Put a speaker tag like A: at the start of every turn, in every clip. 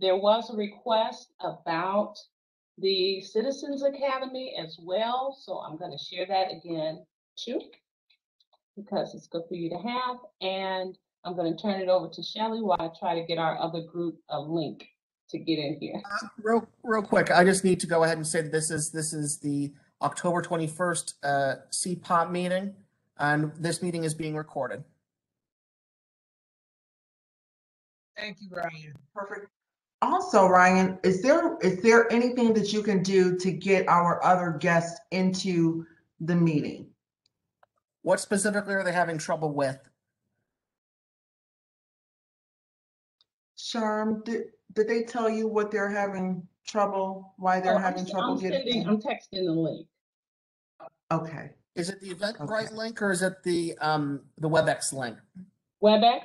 A: there was a request about the Citizens Academy as well, so I'm gonna share that again too. Because it's good for you to have, and I'm gonna turn it over to Shelly while I try to get our other group a link to get in here.
B: Real, real quick, I just need to go ahead and say that this is, this is the October 21st uh, CPOP meeting, and this meeting is being recorded.
C: Thank you, Ryan.
D: Perfect. Also, Ryan, is there, is there anything that you can do to get our other guests into the meeting?
B: What specifically are they having trouble with?
D: Sharm, did, did they tell you what they're having trouble, why
A: Oh,
D: they're
A: I'm
D: having trouble
A: I'm
D: getting?
A: sending,
D: in?
A: I'm texting the link.
D: Okay,
B: Is it the Eventbrite
D: Okay.
B: link or is it the, um, the WebEx link?
A: WebEx,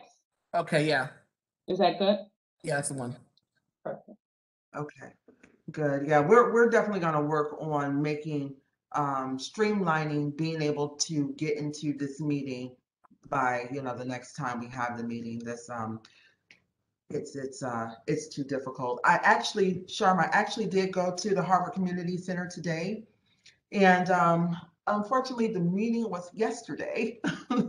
B: Okay, yeah,
A: is that good?
B: yeah, that's the one.
D: Okay, good. Yeah, we're, we're definitely gonna work on making, um, streamlining, being able to get into this meeting by, you know, the next time we have the meeting, this, um, it's, it's, uh, it's too difficult. I actually, Sharma, I actually did go to the Harvard Community Center today. And, um, unfortunately, the meeting was yesterday.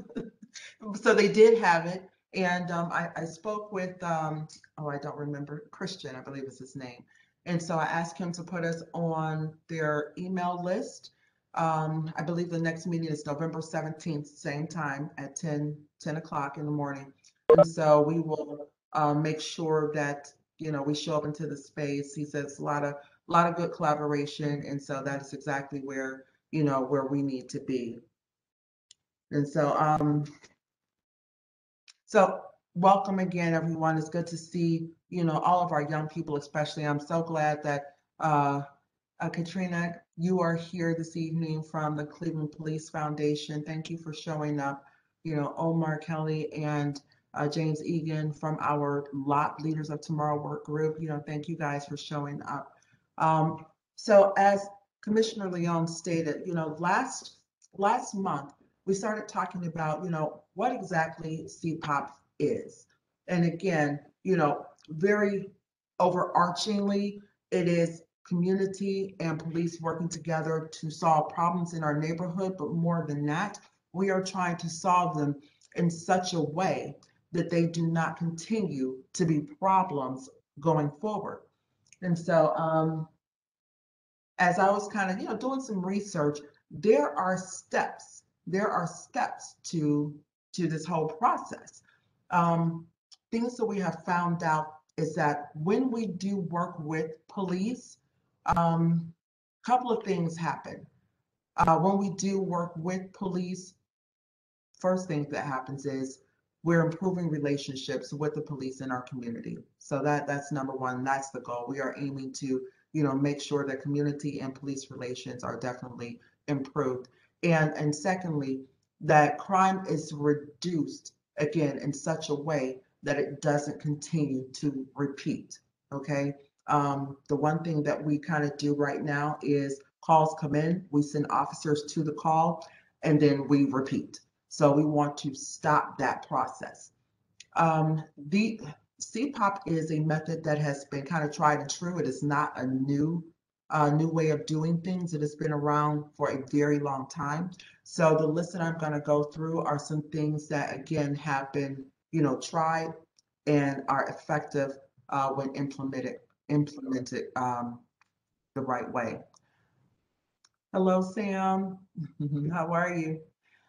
D: So they did have it. And, um, I, I spoke with, um, oh, I don't remember, Christian, I believe is his name. And so I asked him to put us on their email list. Um, I believe the next meeting is November seventeenth, same time at 10 10 o'clock in the morning. And so we will, um, make sure that, you know, we show up into the space. He says a lot of, a lot of good collaboration. And so that is exactly where, you know, where we need to be. And so, um, so welcome again, everyone. It's good to see, you know, all of our young people, especially. I'm so glad that, uh, uh, Katrina, you are here this evening from the Cleveland Police Foundation. Thank you for showing up. You know, Omar Kelly and uh, James Egan from our lot Leaders of Tomorrow work group. You know, thank you guys for showing up. Um, so as Commissioner Leon stated, you know, last last month we started talking about, you know, what exactly CPOP is. And again, you know, very overarchingly, it is community and police working together to solve problems in our neighborhood. But more than that, we are trying to solve them in such a way that they do not continue to be problems going forward. And so, um, as I was kind of, you know, doing some research, there are steps. There are steps to to this whole process. Um, things that we have found out is that when we do work with police, um, couple of things happen. Uh, when we do work with police, first thing that happens is we're improving relationships with the police in our community. So that that's number one. That's the goal. We are aiming to, you know, make sure that community and police relations are definitely improved. And and secondly, that crime is reduced again in such a way that it doesn't continue to repeat. Okay. Um, the one thing that we kind of do right now is calls come in, we send officers to the call, and then we repeat. So we want to stop that process. Um, the CPOP is a method that has been kind of tried and true. It is not a new uh, new way of doing things. It has been around for a very long time. So the list that I'm going to go through are some things that again have been, you know, tried and are effective uh, when implemented implemented um, the right way. Hello, Sam. How are you?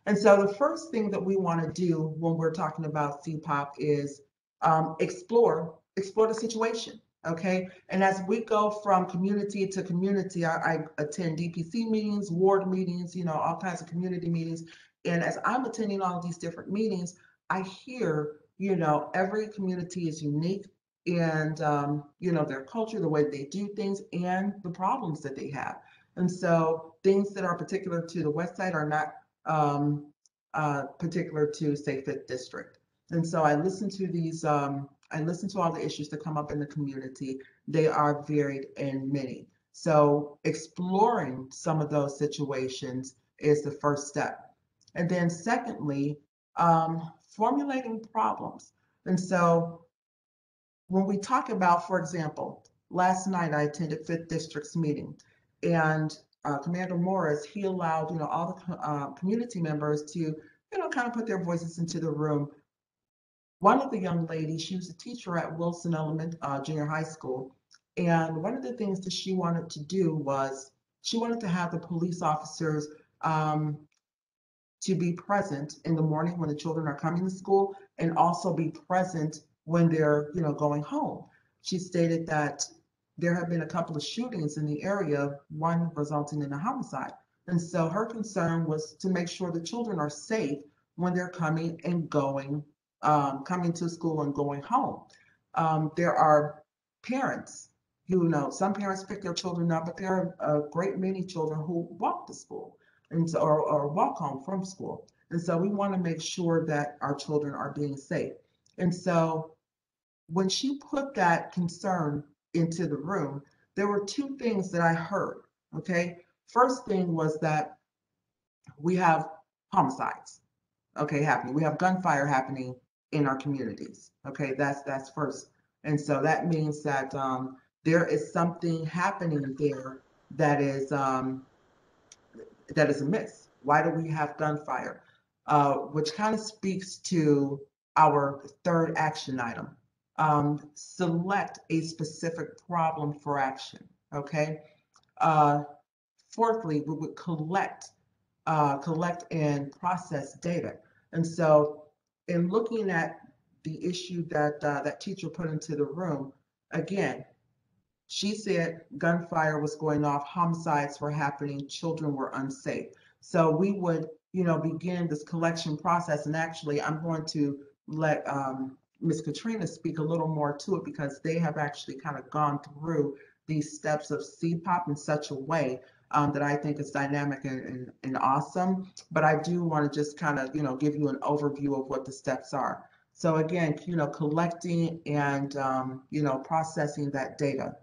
D: And so the first thing that we want to do when we're talking about CPOP is um, explore explore the situation. Okay, and as we go from community to community, I, I attend DPC meetings, ward meetings, you know, all kinds of community meetings. And as I'm attending all these different meetings, I hear, you know, every community is unique and um, you know their culture, the way they do things, and the problems that they have. And so things that are particular to the West Side are not um, uh, particular to say Fifth District. And so I listen to these. Um, I listen to all the issues that come up in the community. They are varied and many. So exploring some of those situations is the first step. And then secondly, um, formulating problems. And so when we talk about, for example, last night I attended Fifth District's meeting, and uh, Commander Morris he allowed you know all the uh, community members to you know kind of put their voices into the room. One of the young ladies, she was a teacher at Wilson Element uh, Junior High School, and one of the things that she wanted to do was she wanted to have the police officers um, to be present in the morning when the children are coming to school and also be present when they're, you know, going home. She stated that there have been a couple of shootings in the area, one resulting in a homicide. And so her concern was to make sure the children are safe when they're coming and going, um, coming to school and going home. Um, there are parents who know some parents pick their children up, but there are a great many children who walk to school and so, or, or walk home from school. And so we want to make sure that our children are being safe. And so when she put that concern into the room, there were two things that I heard. Okay. First thing was that we have homicides, okay, happening. We have gunfire happening in our communities. Okay, that's that's first. And so that means that um, there is something happening there that is um, that is amiss. Why do we have gunfire? Uh, which kind of speaks to our third action item. Um, select a specific problem for action. Okay. Uh, fourthly, we would collect, uh, collect and process data. And so, in looking at the issue that uh, that teacher put into the room, again, she said gunfire was going off, homicides were happening, children were unsafe. So we would, you know, begin this collection process. And actually, I'm going to let um. Katrina speak a little more to it because they have actually kind of gone through these steps of CPOP in such a way um, that I think is dynamic and, and, and awesome. But I do want to just kind of, you know, give you an overview of what the steps are. So again, you know, collecting and, um, you know, processing that data.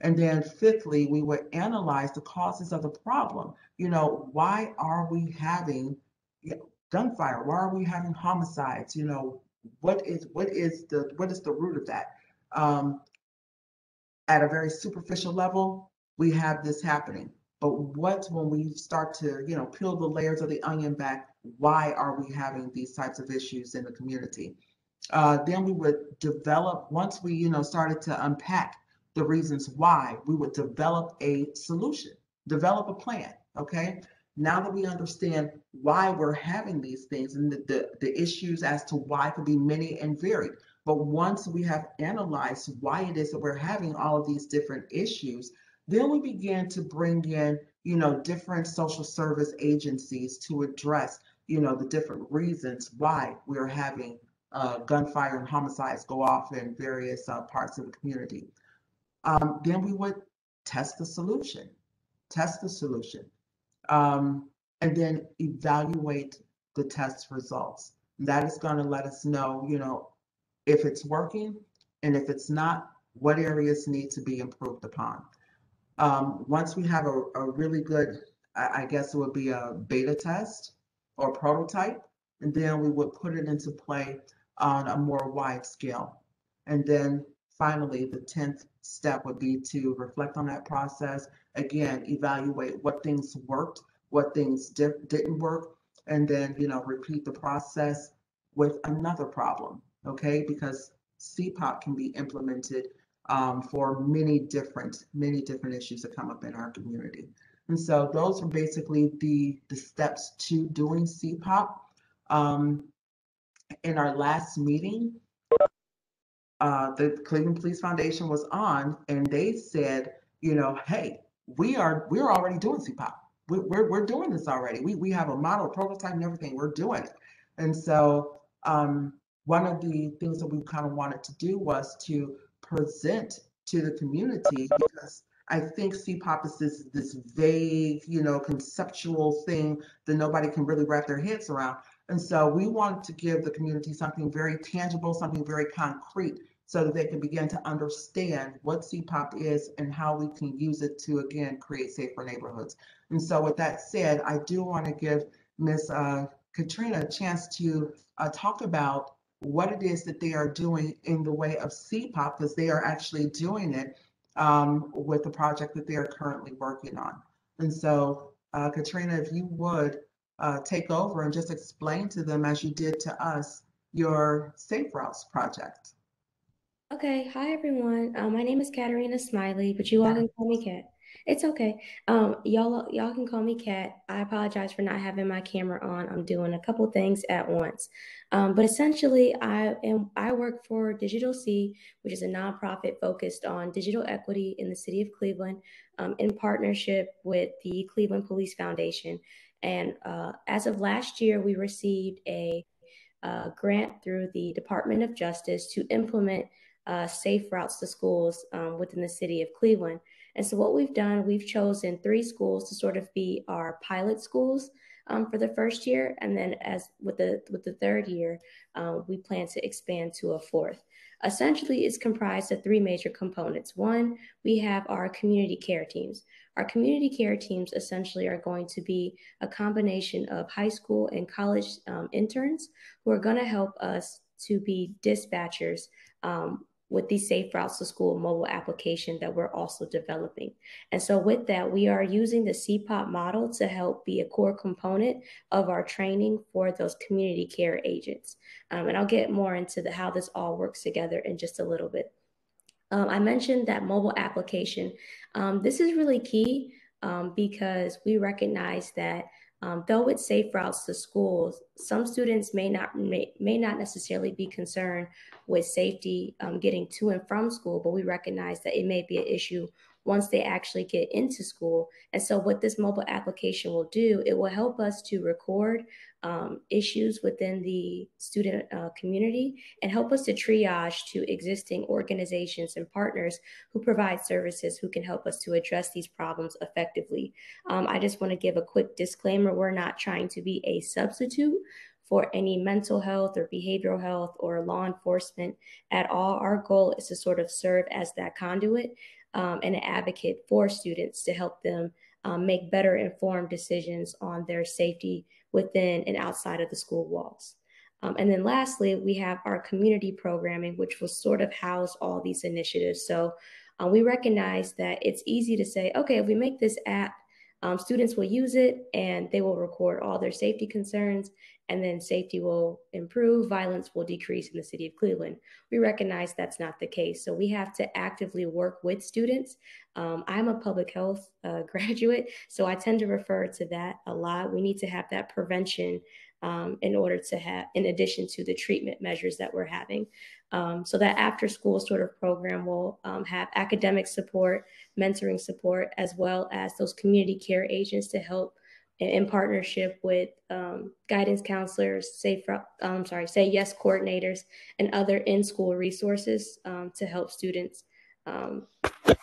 D: And then fifthly, we would analyze the causes of the problem. You know, why are we having gunfire? Why are we having homicides? You know, what is what is the what is the root of that? Um, at a very superficial level, we have this happening. But what when we start to, you know, peel the layers of the onion back, why are we having these types of issues in the community? Uh, then we would develop, once we, you know, started to unpack the reasons why, we would develop a solution, develop a plan. Okay. Now that we understand why we're having these things and the, the, the issues as to why could be many and varied. But once we have analyzed why it is that we're having all of these different issues, then we begin to bring in, you know, different social service agencies to address, you know, the different reasons why we're having uh, gunfire and homicides go off in various uh, parts of the community. Um, then we would test the solution, test the solution, um, and then evaluate the test results. That is going to let us know, you know, if it's working and if it's not, what areas need to be improved upon. Um, once we have a, a really good, I, I guess it would be a beta test or prototype, and then we would put it into play on a more wide scale. And then finally, the 10th step would be to reflect on that process. Again, evaluate what things worked, what things di- didn't work, and then, you know, repeat the process with another problem, okay? Because CPOP can be implemented um, for many different, many different issues that come up in our community. And so those are basically the, the steps to doing CPOP. Um, in our last meeting, uh, the Cleveland Police Foundation was on and they said, you know, hey, we are we're already doing CPOP. We, we're we're doing this already. We we have a model, prototype, and everything. We're doing it. And so um, one of the things that we kind of wanted to do was to present to the community because I think CPOP is this this vague, you know, conceptual thing that nobody can really wrap their heads around. And so we wanted to give the community something very tangible, something very concrete, so that they can begin to understand what CPOP is and how we can use it to, again, create safer neighborhoods. And so with that said, I do want to give Ms. Uh, Katrina a chance to uh, talk about what it is that they are doing in the way of CPOP, because they are actually doing it um, with the project that they are currently working on. And so, uh, Katrina, if you would uh, take over and just explain to them, as you did to us, your Safe Routes project.
E: Okay, hi everyone. Uh, my name is Katarina Smiley, but you all can call me Kat. It's okay. Um, y'all, y'all can call me Kat. I apologize for not having my camera on. I'm doing a couple things at once. Um, but essentially, I am I work for DigitalC, which is a nonprofit focused on digital equity in the city of Cleveland, um, in partnership with the Cleveland Police Foundation. And uh, as of last year, we received a, a grant through the Department of Justice to implement uh, safe routes to schools um, within the city of Cleveland. And so, what we've done, we've chosen three schools to sort of be our pilot schools um, for the first year, and then as with the with the third year, uh, we plan to expand to a fourth. Essentially, it's comprised of three major components. One, we have our community care teams. Our community care teams essentially are going to be a combination of high school and college um, interns who are going to help us to be dispatchers um, with the Safe Routes to School mobile application that we're also developing. And so, with that, we are using the CPOP model to help be a core component of our training for those community care agents. Um, and I'll get more into the, how this all works together in just a little bit. Um, I mentioned that mobile application. Um, this is really key um, because we recognize that um, though with safe routes to schools, some students may not may, may not necessarily be concerned with safety um, getting to and from school, but we recognize that it may be an issue once they actually get into school. And so, what this mobile application will do, it will help us to record um, issues within the student uh, community and help us to triage to existing organizations and partners who provide services who can help us to address these problems effectively. Um, I just want to give a quick disclaimer we're not trying to be a substitute for any mental health or behavioral health or law enforcement at all. Our goal is to sort of serve as that conduit um, and an advocate for students to help them um, make better informed decisions on their safety within and outside of the school walls. Um, and then lastly, we have our community programming, which will sort of house all these initiatives. So uh, we recognize that it's easy to say, okay, if we make this app, um, students will use it and they will record all their safety concerns and then safety will improve, violence will decrease in the city of Cleveland. We recognize that's not the case. So we have to actively work with students. Um, I'm a public health uh, graduate, so I tend to refer to that a lot. We need to have that prevention um, in order to have, in addition to the treatment measures that we're having. Um, so that after school sort of program will um, have academic support, mentoring support, as well as those community care agents to help in partnership with um, guidance counselors, safe, I'm sorry, say yes coordinators, and other in-school resources um, to help students um,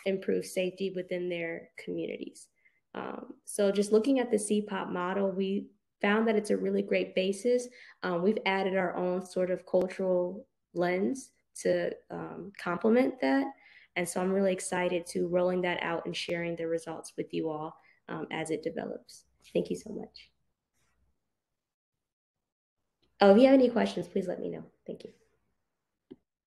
E: improve safety within their communities. Um, so just looking at the CPOP model, we found that it's a really great basis. Um, we've added our own sort of cultural lens to um, complement that. And so I'm really excited to rolling that out and sharing the results with you all as it develops. Thank you so much. Oh, if you have any questions, please let me know. Thank you.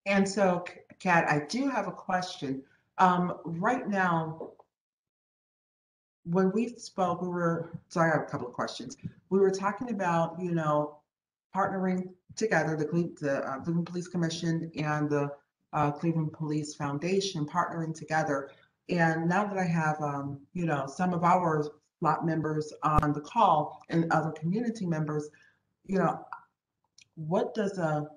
D: And so, Kat, I do have a question. Um, right now, when we spoke, we were, sorry, I have a couple of questions. We were talking about, you know, partnering together, the, Cle the uh, Cleveland Police Commission and the uh, Cleveland Police Foundation partnering together. And now that I have, um, you know, some of our lot members on the call and other community members, you know, what does a,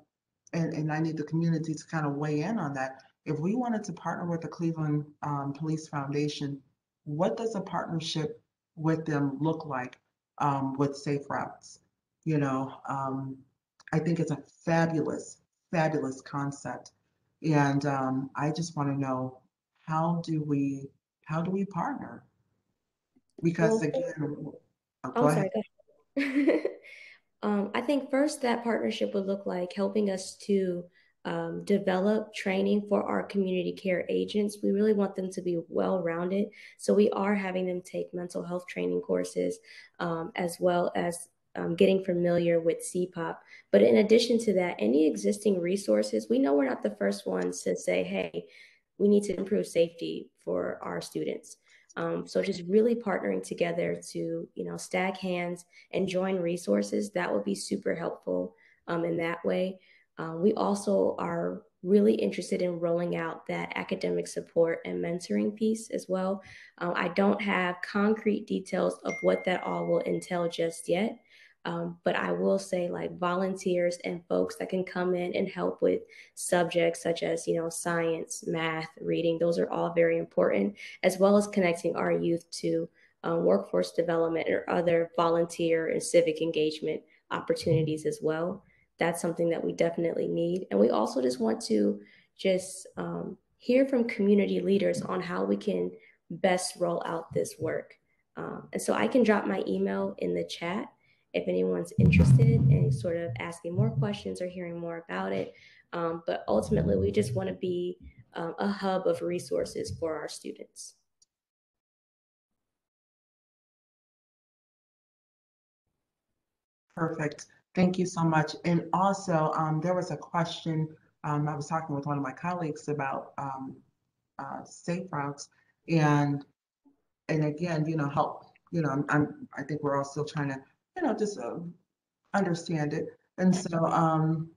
D: and, and I need the community to kind of weigh in on that. If we wanted to partner with the Cleveland um, Police Foundation, what does a partnership with them look like um, with Safe Routes? You know, um, I think it's a fabulous, fabulous concept. And um, I just want to know how do we how do we partner? Because
E: Well,
D: again, oh,
E: I'm
D: ahead.
E: sorry, go ahead. Um, I think first that partnership would look like helping us to um, develop training for our community care agents. We really want them to be well rounded. So we are having them take mental health training courses um, as well as um, getting familiar with CPOP. But in addition to that, any existing resources, we know we're not the first ones to say, hey, we need to improve safety for our students. Um, so just really partnering together to, you know, stack hands and join resources, that would be super helpful um, in that way. Um, we also are really interested in rolling out that academic support and mentoring piece as well. Um, I don't have concrete details of what that all will entail just yet. Um, but I will say, like volunteers and folks that can come in and help with subjects such as, you know, science, math, reading, those are all very important, as well as connecting our youth to um, workforce development or other volunteer and civic engagement opportunities as well. That's something that we definitely need. And we also just want to just um, hear from community leaders on how we can best roll out this work. Um, and so I can drop my email in the chat if anyone's interested in sort of asking more questions or hearing more about it. Um, but ultimately, we just want to be um, a hub of resources for our students.
D: Perfect. Thank you so much. And also, um, there was a question, um, I was talking with one of my colleagues about um, uh, safe routes and and again, you know, help, you know, I'm, I'm I think we're all still trying to you know, just uh, understand it. And so, um,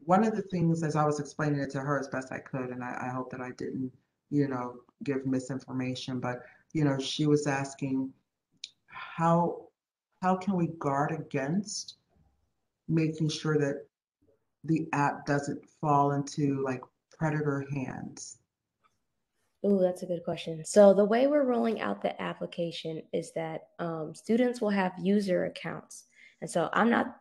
D: one of the things as I was explaining it to her as best I could, and I, I hope that I didn't, you know, give misinformation, but you know, she was asking how how can we guard against making sure that the app doesn't fall into like predator hands
E: Oh, that's a good question. So the way we're rolling out the application is that um, students will have user accounts. And so I'm not,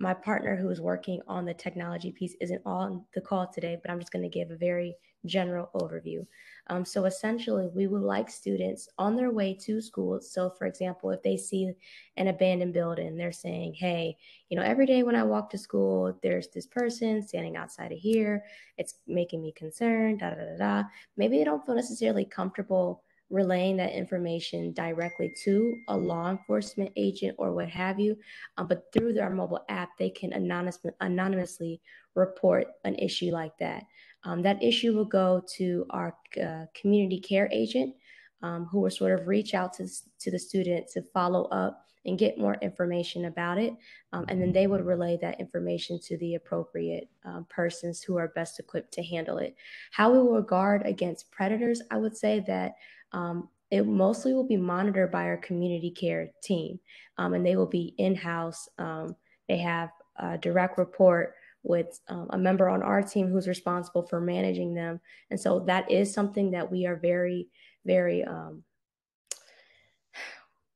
E: my partner who is working on the technology piece isn't on the call today, but I'm just going to give a very general overview. Um, so essentially, we would like students on their way to school. So, for example, if they see an abandoned building, they're saying, hey, you know, every day when I walk to school, there's this person standing outside of here. It's making me concerned, da da da da. Maybe they don't feel necessarily comfortable relaying that information directly to a law enforcement agent or what have you. Um, but through their mobile app, they can anonymous, anonymously report an issue like that. Um, that issue will go to our uh, community care agent, um, who will sort of reach out to, to the student to follow up and get more information about it. Um, and then they would relay that information to the appropriate um, persons who are best equipped to handle it. How we will guard against predators, I would say that um, it mostly will be monitored by our community care team, um, and they will be in house. Um, they have a direct report with um, a member on our team who's responsible for managing them. And so that is something that we are very, very, um,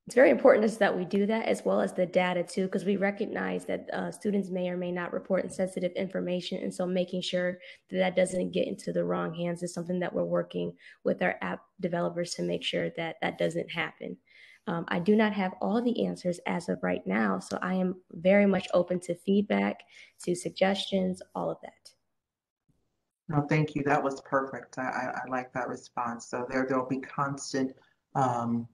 E: it's very important that we do that as well as the data too, because we recognize that uh, students may or may not report sensitive information. And so making sure that that doesn't get into the wrong hands is something that we're working with our app developers to make sure that that doesn't happen. Um, I do not have all the answers as of right now, so I am very much open to feedback, to suggestions, all of that.
D: No, thank you. That was perfect. I, I, I like that response. So there, there'll be constant um,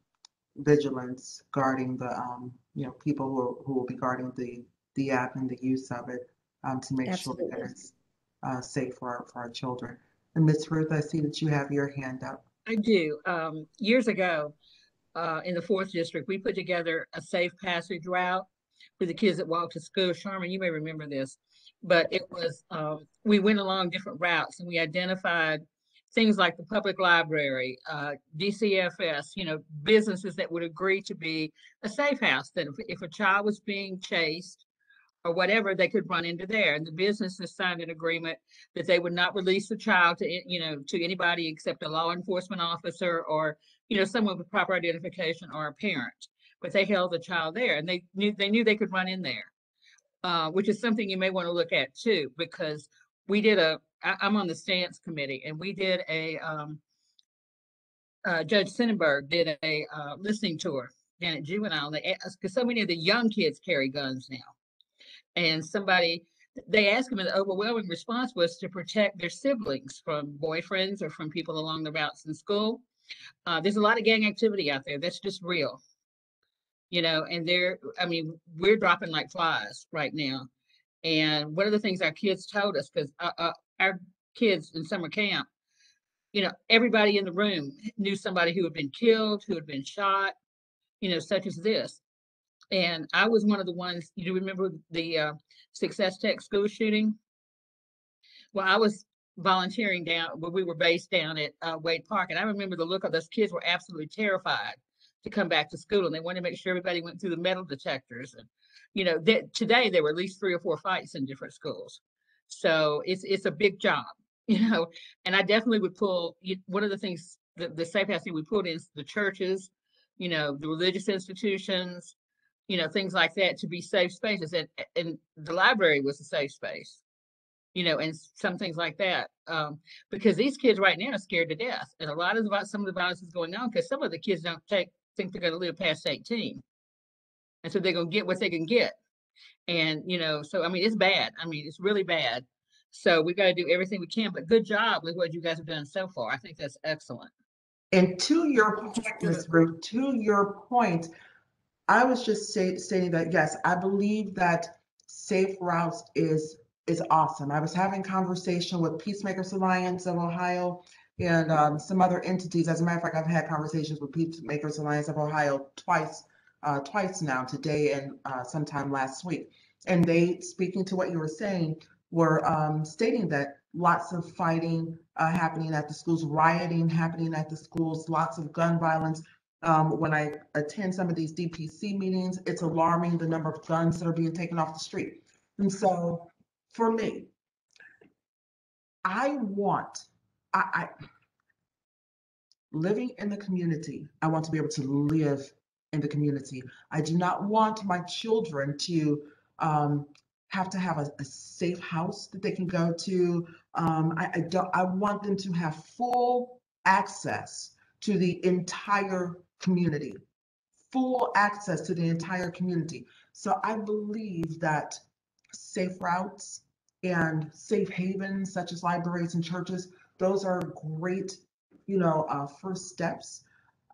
D: vigilance guarding the, um, you know, people who, who will be guarding the, the app and the use of it um, to make
E: Absolutely.
D: sure that it's uh, safe for our, for our children. And Ms. Ruth, I see that you have your hand up.
C: I do. Um, years ago, uh, in the fourth district, we put together a safe passage route for the kids that walk to school. Sharman, you may remember this, but it was, um, we went along different routes and we identified things like the public library, uh, DCFS, you know, businesses that would agree to be a safe house, that if, if a child was being chased or whatever, they could run into there. And the businesses signed an agreement that they would not release the child to, you know, to anybody except a law enforcement officer or you know, someone with proper identification or a parent, but they held the child there and they knew they knew they could run in there, uh, which is something you may want to look at too, because we did a. I, I'm on the stance committee and we did a. Um, uh, Judge Sonnenberg did a uh, listening tour down at juvenile, because so many of the young kids carry guns now, and somebody they asked him, and the overwhelming response was to protect their siblings from boyfriends or from people along the routes in school. Uh, there's a lot of gang activity out there. That's just real. you know, and they're, I mean, we're dropping like flies right now. And one of the things our kids told us, because uh, uh, our kids in summer camp, you know, everybody in the room knew somebody who had been killed, who had been shot, you know, such as this. And I was one of the ones, you remember the uh, SuccessTech school shooting? Well, I was volunteering down where we were based down at uh, Wade Park, and I remember the look of those kids were absolutely terrified to come back to school, and they wanted to make sure everybody went through the metal detectors. And you know, that today there were at least three or four fights in different schools, so it's it's a big job, you know. And I definitely would pull one of the things the, the safe house thing we put is the churches, you know, the religious institutions, you know, things like that to be safe spaces. And and the library was a safe space you know, and some things like that. Um, because these kids right now are scared to death, and a lot of the, some of the violence is going on because some of the kids don't take think they're going to live past eighteen, and so they're going to get what they can get, and you know, so I mean, it's bad. I mean, it's really bad. So we got to do everything we can. But good job with what you guys have done so far. I think that's excellent.
D: And to your point, Ms. Ruth, to your point, I was just say, stating that yes, I believe that safe routes is is awesome. I was having conversation with Peacemakers Alliance of Ohio and um, some other entities. As a matter of fact, I've had conversations with Peacemakers Alliance of Ohio twice, uh, twice now, today and uh, sometime last week. And they, speaking to what you were saying, were um, stating that lots of fighting uh, happening at the schools, rioting happening at the schools, lots of gun violence. Um, when I attend some of these DPC meetings, it's alarming the number of guns that are being taken off the street. And so for me, I want, I, I living in the community, I want to be able to live in the community. I do not want my children to um, have to have a, a, safe house that they can go to. Um, I, I don't. I want them to have full access to the entire community, full access to the entire community. So I believe that safe routes and safe havens such as libraries and churches. Those are great, you know, uh, first steps.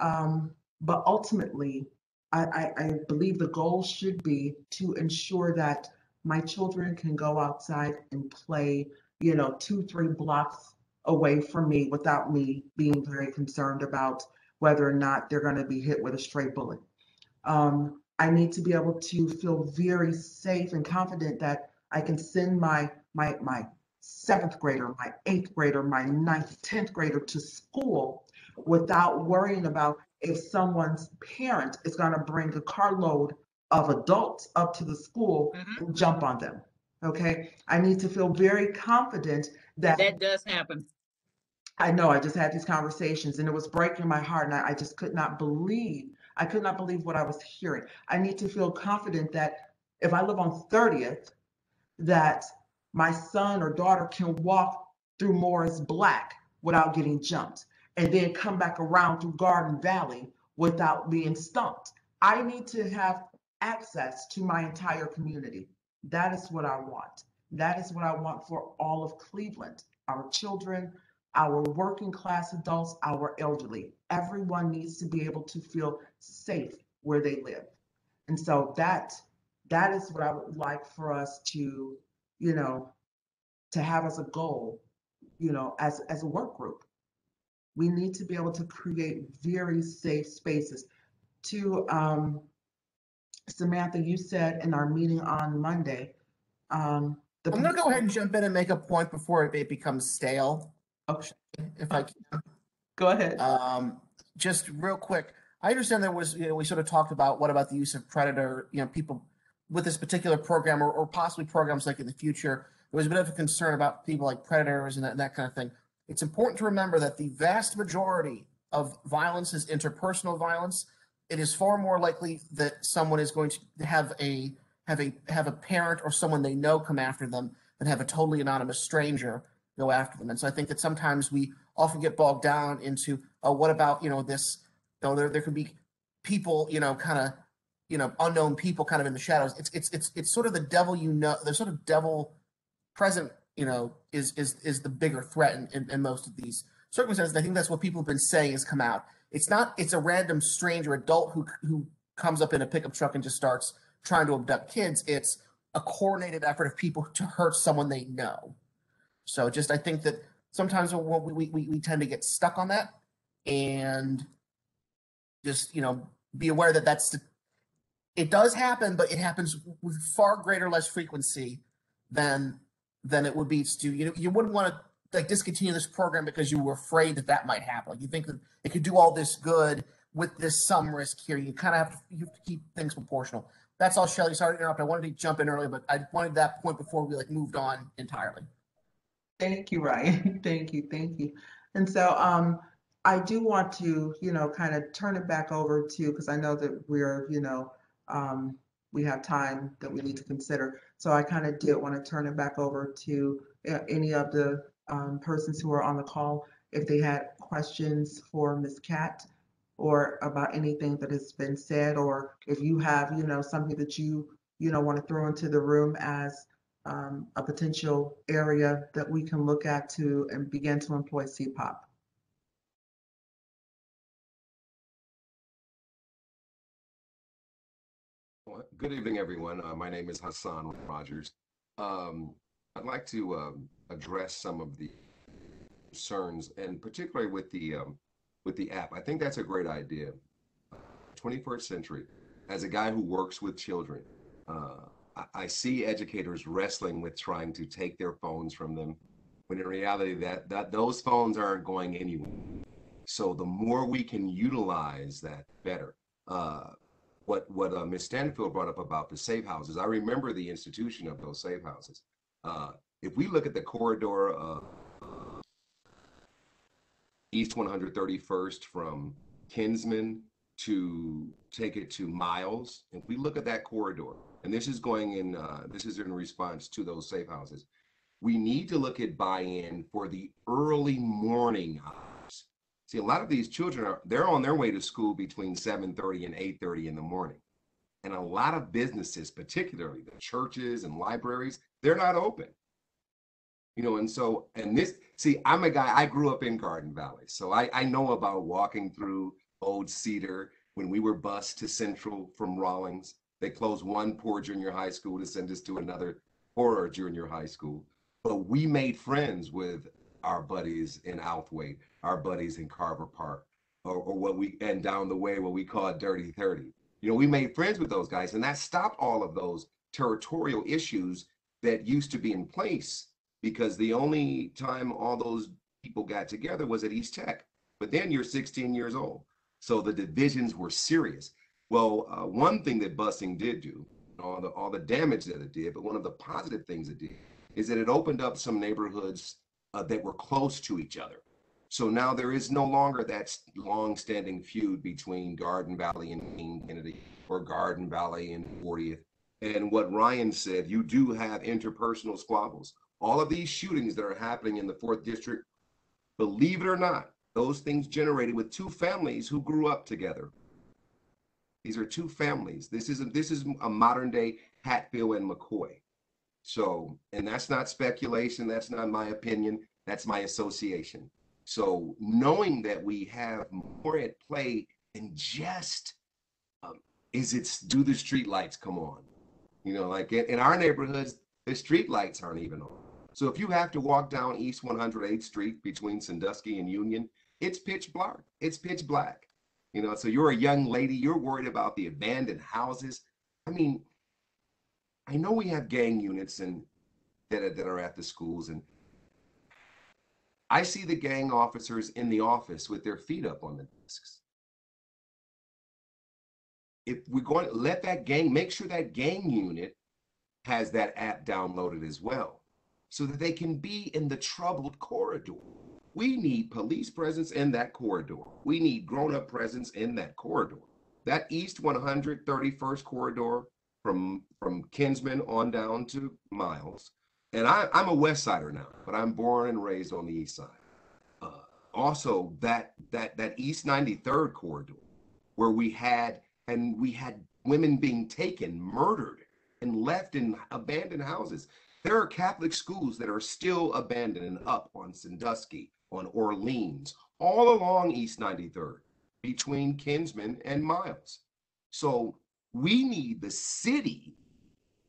D: Um, but ultimately, I, I, I believe the goal should be to ensure that my children can go outside and play, you know, two, three blocks away from me without me being very concerned about whether or not they're going to be hit with a stray bullet. Um, I need to be able to feel very safe and confident that I can send my my my seventh grader, my eighth grader, my ninth, tenth grader to school without worrying about if someone's parent is going to bring a carload of adults up to the school mm-hmm. and jump on them. Okay. I need to feel very confident that
C: that does happen.
D: I know I just had these conversations and it was breaking my heart and I, I just could not believe, I could not believe what I was hearing. I need to feel confident that if I live on 30th, that my son or daughter can walk through Morris Black without getting jumped and then come back around through Garden Valley without being stumped. I need to have access to my entire community. That is what I want. That is what I want for all of Cleveland, our children, our working class adults, our elderly. Everyone needs to be able to feel safe where they live. And so that that is what I would like for us to, you know, to have as a goal, you know, as as a work group. We need to be able to create very safe spaces. To um, Samantha, you said in our meeting on Monday. Um,
B: I'm going to go ahead and jump in and make a point before it becomes stale.
D: Okay.
B: If I can.
D: Go ahead.
B: Um, just real quick, I understand there was, you know, we sort of talked about what about the use of predator, you know, people with this particular program or, or possibly programs like in the future, there was a bit of a concern about people like predators and that, and that kind of thing. It's important to remember that the vast majority of violence is interpersonal violence. It is far more likely that someone is going to have a have a have a parent or someone they know come after them than have a totally anonymous stranger go after them. And so I think that sometimes we often get bogged down into, oh, what about you know this? You know, there there could be people, you know, kind of you know unknown people kind of in the shadows it's it's it's it's sort of the devil you know the sort of devil present you know is is is the bigger threat in, in, in most of these circumstances i think that's what people have been saying has come out it's not it's a random stranger adult who who comes up in a pickup truck and just starts trying to abduct kids. It's a coordinated effort of people to hurt someone they know. So just I think that sometimes we we we, we tend to get stuck on that and just you know be aware that that's the, it does happen, but it happens with far greater less frequency than than it would be to you know you wouldn't want to like discontinue this program because you were afraid that that might happen. Like you think that it could do all this good with this some risk here. You kind of have to, you have to keep things proportional. That's all, Shelly. Sorry to interrupt. I wanted to jump in earlier, but I wanted that point before we like moved on entirely.
D: Thank you, Ryan. Thank you, thank you. And so um, I do want to, you know, kind of turn it back over to, because I know that we're, you know, um, we have time that we need to consider. So I kind of did want to turn it back over to uh, any of the um, persons who are on the call if they had questions for Ms. Kat or about anything that has been said, or if you have, you know, something that you, you know, want to throw into the room as um, a potential area that we can look at to and begin to employ CPOP.
F: Good evening, everyone. Uh, my name is Hassan Rogers. Um, I'd like to um, address some of the concerns, and particularly with the um, with the app. I think that's a great idea. 21st century, as a guy who works with children, uh, I, I see educators wrestling with trying to take their phones from them, when in reality that that those phones aren't going anywhere. So the more we can utilize that, better. Uh, what what uh, Ms. Stanfield brought up about the safe houses. I remember the institution of those safe houses. Uh, if we look at the corridor of East 131st from Kinsman to take it to Miles, if we look at that corridor, and this is going in, uh, this is in response to those safe houses, we need to look at buy-in for the early morning hours. See, a lot of these children are they're on their way to school between 7:30 and 8:30 in the morning. And a lot of businesses, particularly the churches and libraries, they're not open. You know, and so and this see, I'm a guy, I grew up in Garden Valley. So I, I know about walking through Old Cedar when we were bused to Central from Rawlings. They closed one poor junior high school to send us to another poorer junior high school. But we made friends with our buddies in Outhwaite, our buddies in Carver Park, or, or what we and down the way what we call Dirty 30. You know, we made friends with those guys, and that stopped all of those territorial issues that used to be in place because the only time all those people got together was at East Tech. But then you're 16 years old. So the divisions were serious. Well, uh, one thing that busing did do, all the all the damage that it did, but one of the positive things it did is that it opened up some neighborhoods uh, that were close to each other. So now there is no longer that long-standing feud between Garden Valley and King Kennedy or Garden Valley and 40th. And what Ryan said, you do have interpersonal squabbles. All of these shootings that are happening in the fourth district, believe it or not, those things generated with two families who grew up together. These are two families. This is a, this is a modern day Hatfield and McCoy. So, and that's not speculation. That's not my opinion. That's my association. So knowing that we have more at play than just um, is it do the street lights come on? You know, like in, in our neighborhoods, the street lights aren't even on. So if you have to walk down East 108th Street between Sandusky and Union, it's pitch black. It's pitch black. You know, so you're a young lady, you're worried about the abandoned houses. I mean, I know we have gang units and that are, that are at the schools and I see the gang officers in the office with their feet up on the desks. If we're going to let that gang, make sure that gang unit has that app downloaded as well so that they can be in the troubled corridor. We need police presence in that corridor. We need grown up presence in that corridor. That East 131st corridor from, from Kinsman on down to Miles and I, I'm a West Sider now, but I'm born and raised on the East Side. Uh, also, that that that East 93rd corridor, where we had and we had women being taken, murdered, and left in abandoned houses. There are Catholic schools that are still abandoned and up on Sandusky, on Orleans, all along East 93rd, between Kinsman and Miles. So we need the city,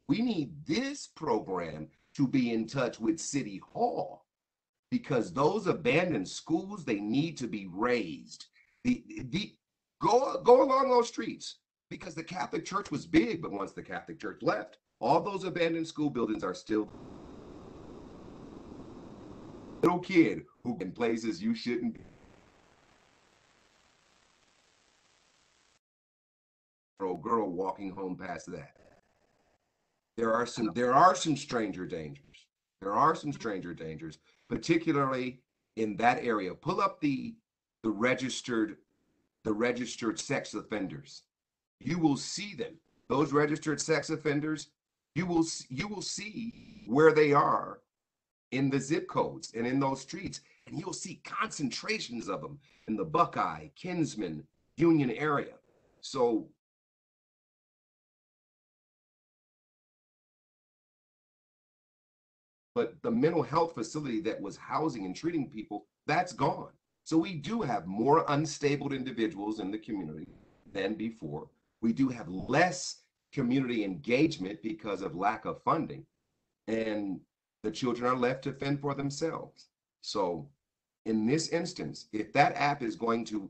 F: we need this program to be in touch with City Hall because those abandoned schools, they need to be razed. The, the, go, go along those streets because the Catholic Church was big, but once the Catholic Church left, all those abandoned school buildings are still little kid who in places you shouldn't be. A girl walking home past that. There are some there are some stranger dangers. There are some stranger dangers, particularly in that area. Pull up the the registered the registered sex offenders. You will see them. Those registered sex offenders, you will you will see where they are in the zip codes and in those streets, and you'll see concentrations of them in the Buckeye, Kinsman, Union area. So but the mental health facility that was housing and treating people, that's gone. So we do have more unstable individuals in the community than before. We do have less community engagement because of lack of funding. And the children are left to fend for themselves. So in this instance, if that app is going to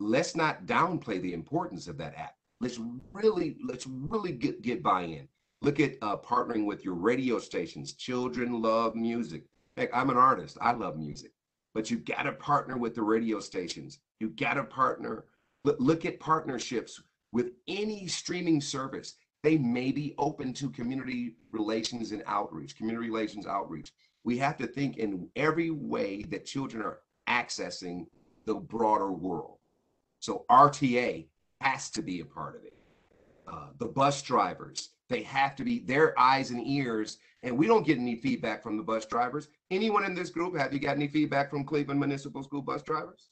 F: let's not downplay the importance of that app. Let's really, let's really get, get buy-in. Look at uh, partnering with your radio stations. Children love music. Heck, I'm an artist. I love music. But you got to partner with the radio stations. You got to partner. Look, look at partnerships with any streaming service. They may be open to community relations and outreach, community relations outreach. We have to think in every way that children are accessing the broader world. So RTA has to be a part of it. Uh, the bus drivers, they have to be their eyes and ears. And we don't get any feedback from the bus drivers. Anyone in this group, have you got any feedback from Cleveland Municipal School bus drivers?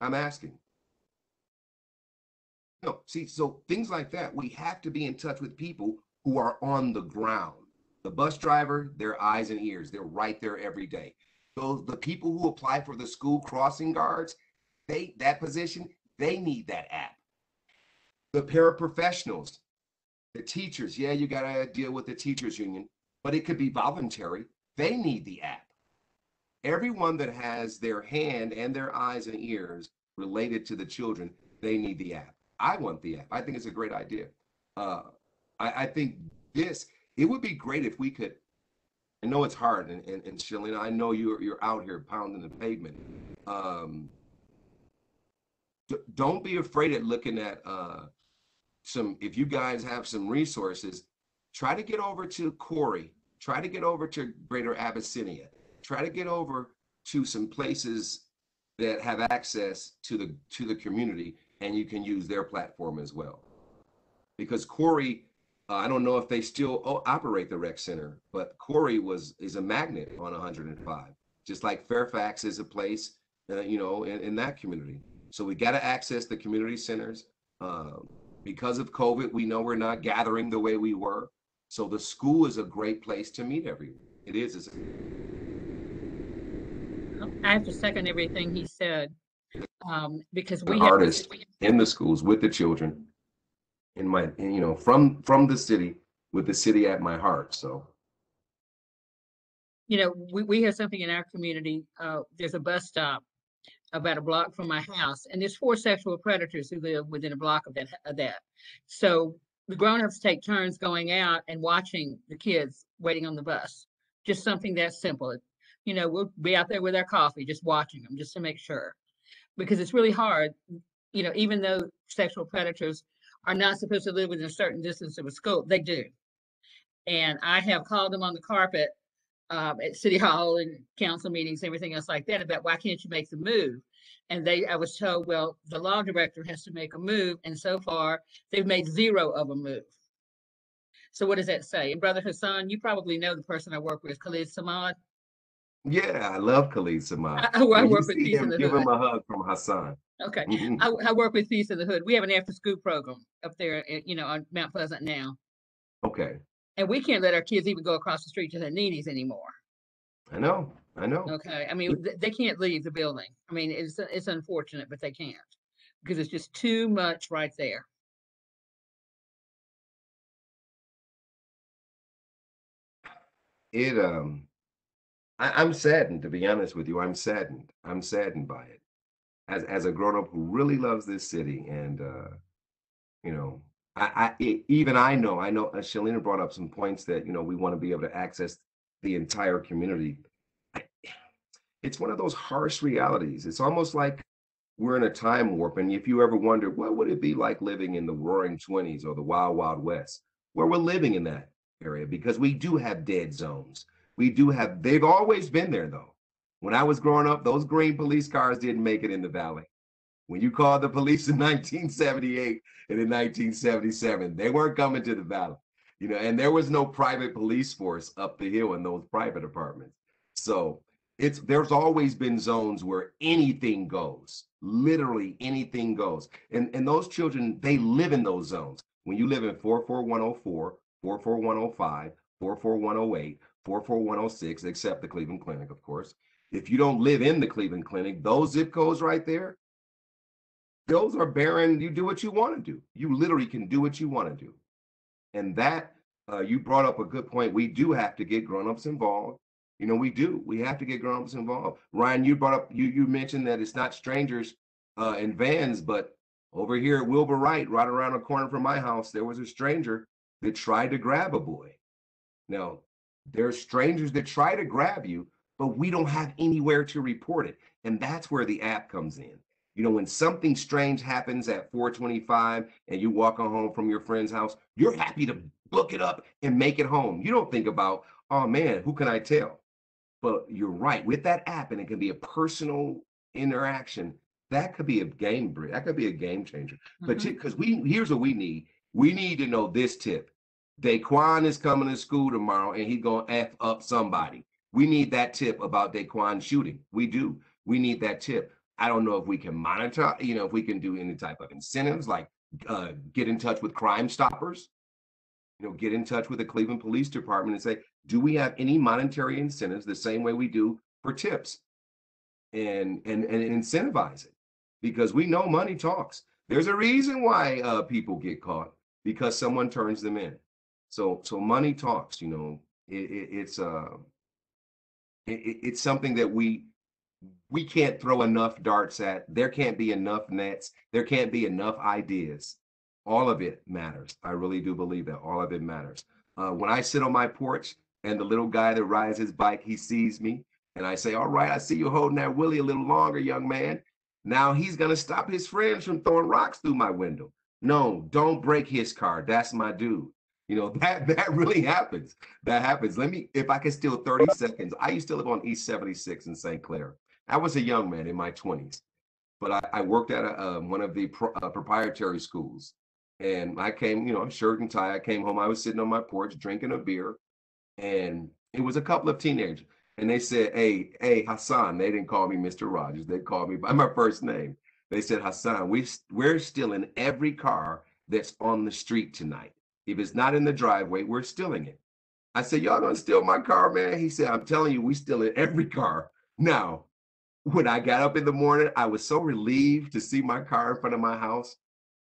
F: I'm asking. No, see, so things like that, we have to be in touch with people who are on the ground. The bus driver, their eyes and ears, they're right there every day. So the people who apply for the school crossing guards, they that position, they need that app. The paraprofessionals, the teachers, yeah, you gotta deal with the teachers union, but it could be voluntary. They need the app. Everyone that has their hand and their eyes and ears related to the children, they need the app. I want the app. I think it's a great idea. Uh, I, I think this, it would be great if we could, I know it's hard and, and, and Shalina, I know you're, you're out here pounding the pavement. Um, don't be afraid at looking at, uh, some, if you guys have some resources, try to get over to Cory, try to get over to Greater Abyssinia, try to get over to some places that have access to the, to the community and you can use their platform as well. Because Cory, uh, I don't know if they still operate the rec center, but Cory was is a magnet on 105, just like Fairfax is a place, uh, you know, in, in that community. So we got to access the community centers. Um, because of COVID, we know we're not gathering the way we were. So the school is a great place to meet everyone. It is. It's,
C: I have to second everything he said. Um, because we have.
F: artist. in the schools with the children in my you know from from the city with the city at my heart so
C: you know, we, we have something in our community, uh, there's a bus stop about a block from my house, and there's four sexual predators who live within a block of that, of that. So the grown-ups take turns going out and watching the kids waiting on the bus. Just something that simple. You know, we'll be out there with our coffee, just watching them, just to make sure. Because it's really hard, you know, even though sexual predators are not supposed to live within a certain distance of a school, they do. And I have called them on the carpet um, at city hall and council meetings, everything else like that about why can't you make the move? And they, I was told, well, the law director has to make a move. And so far they've made zero of a move. So what does that say? And brother Hassan, you probably know the person I work with, Khalid Samad.
F: yeah i love khalid samad
C: I- I work with Peace in
F: him,
C: the
F: give him a hug from hassan
C: Okay.
F: Mhm.
C: I, I work with Peace in the Hood. We have an after school program up there, at, you know, on Mount Pleasant now.
F: okay
C: And we can't let our kids even go across the street to the needies anymore.
F: i know i know
C: Okay, I mean, th- they can't leave the building. I mean, it's, it's unfortunate, but they can't. because it's just too much right there.
F: It um I, I'm saddened to be honest with you. I'm saddened. I'm saddened by it. As as a grown up who really loves this city and uh you know I, I even I know I know uh, Shalina brought up some points that you know we want to be able to access the entire community. It's one of those harsh realities. It's almost like we're in a time warp. And if you ever wonder, what would it be like living in the roaring 20s or the wild, wild west? Where we're living in that area because we do have dead zones. We do have, they've always been there though. When I was growing up, those green police cars didn't make it in the valley. When you called the police in 1978 and in 1977, they weren't coming to the valley, you know, and there was no private police force up the hill in those private apartments. So it's there's always been zones where anything goes, literally anything goes. And and those children, they live in those zones. When you live in 44104, 44105, 44108, 44106, except the Cleveland Clinic, of course. If you don't live in the Cleveland Clinic, those zip codes right there, those are barren. You do what you want to do. You literally can do what you want to do. And that, uh, you brought up a good point. We do have to get grown-ups involved. You know, we do. We have to get grown-ups involved. Ryan, you brought up, you you mentioned that it's not strangers uh, in vans, but over here at Wilbur Wright, right around the corner from my house, there was a stranger that tried to grab a boy. Now, there's strangers that try to grab you, but we don't have anywhere to report it. And that's where the app comes in. You know, when something strange happens at 425 and you walk on home from your friend's house, you're happy to book it up and make it home. You don't think about, oh man, who can I tell? But you're right, with that app, and it can be a personal interaction, that could be a game that could be a game changer. But
C: Mhm.
F: because we here's what we need. We need to know this tip. Daquan is coming to school tomorrow and he gonna F up somebody. We need that tip about Daquan shooting. We do. We need that tip. I don't know if we can monitor, you know, if we can do any type of incentives like uh, get in touch with Crime Stoppers, you know, get in touch with the Cleveland Police Department and say, do we have any monetary incentives the same way we do for tips? And and and incentivize it because we know money talks. There's a reason why uh, people get caught because someone turns them in. So so money talks. You know, it, it, it's uh, it, it- it's something that we we can't throw enough darts at. There can't be enough nets. There can't be enough ideas. All of it matters. I really do believe that all of it matters. Uh, when I sit on my porch and the little guy that rides his bike, he sees me and I say, all right, I see you holding that Willie a little longer, young man. Now he's going to stop his friends from throwing rocks through my window. No, don't break his car. That's my dude. You know, that that really happens. That happens. Let me, if I can steal 30 seconds. I used to live on East 76 in St. Clair. I was a young man in my 20s, but I, I worked at a, um, one of the pro, uh, proprietary schools. And I came, you know, shirt and tie. I came home. I was sitting on my porch drinking a beer, and it was a couple of teenagers. And they said, "Hey, hey, Hassan." They didn't call me Mr. Rogers. They called me by my first name. They said, "Hassan, we we're stealing every car that's on the street tonight. If it's not in the driveway, we're stealing it." I said, "Y'all gonna steal my car, man?" He said, "I'm telling you, we stealing every car." Now, when I got up in the morning, I was so relieved to see my car in front of my house.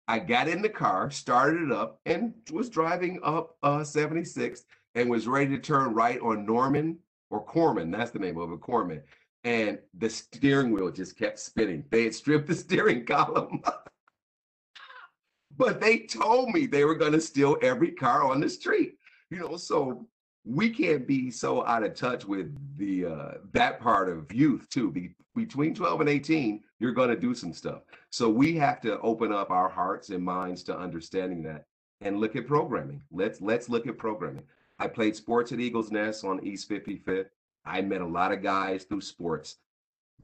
F: I got in the car, started it up, and was driving up uh, 76 and was ready to turn right on Norman or Corman. That's the name of it, Corman. And the steering wheel just kept spinning. They had stripped the steering column. but they told me they were going to steal every car on the street. You know, so we can't be so out of touch with the uh, that part of youth too. Be, between 12 and 18, you're going to do some stuff. So we have to open up our hearts and minds to understanding that and look at programming. Let's let's look at programming. I played sports at Eagles Nest on East 55th. I met a lot of guys through sports.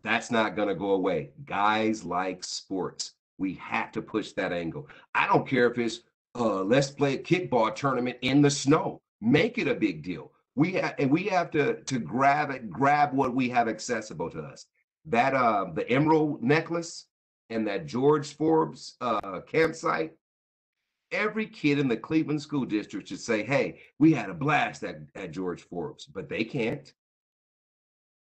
F: That's not going to go away. Guys like sports. We have to push that angle. I don't care if it's uh, let's play a kickball tournament in the snow. Make it a big deal. We have and we have to to grab it, grab what we have accessible to us. That uh, the emerald necklace and that George Forbes uh, campsite. Every kid in the Cleveland School District should say, "Hey, we had a blast at, at George Forbes," but they can't.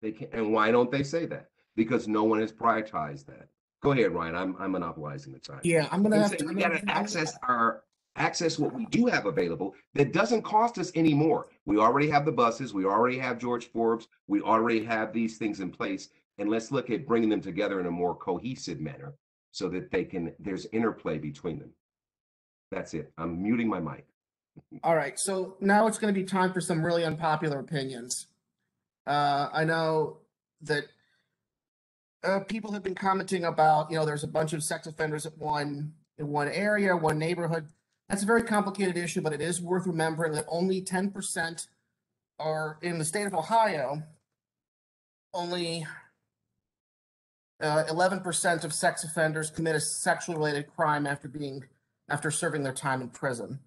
F: They can't. And why don't they say that? Because no one has prioritized that. Go ahead, Ryan. I'm, I'm monopolizing the time.
B: Yeah, I'm gonna have to.
F: we
B: I'm gonna-
F: gotta access our, access what we do have available that doesn't cost us any more. We already have the buses, we already have George Forbes, we already have these things in place. And let's look at bringing them together in a more cohesive manner so that they can, there's interplay between them. That's it. I'm muting my mic.
B: All right, so now it's gonna be time for some really unpopular opinions. Uh, I know that uh, people have been commenting about, you know, there's a bunch of sex offenders at one, in one area, one neighborhood. That's a very complicated issue, but it is worth remembering that only ten percent are in the state of Ohio. Only uh, eleven percent of sex offenders commit a sexually related crime after being, after serving their time in prison.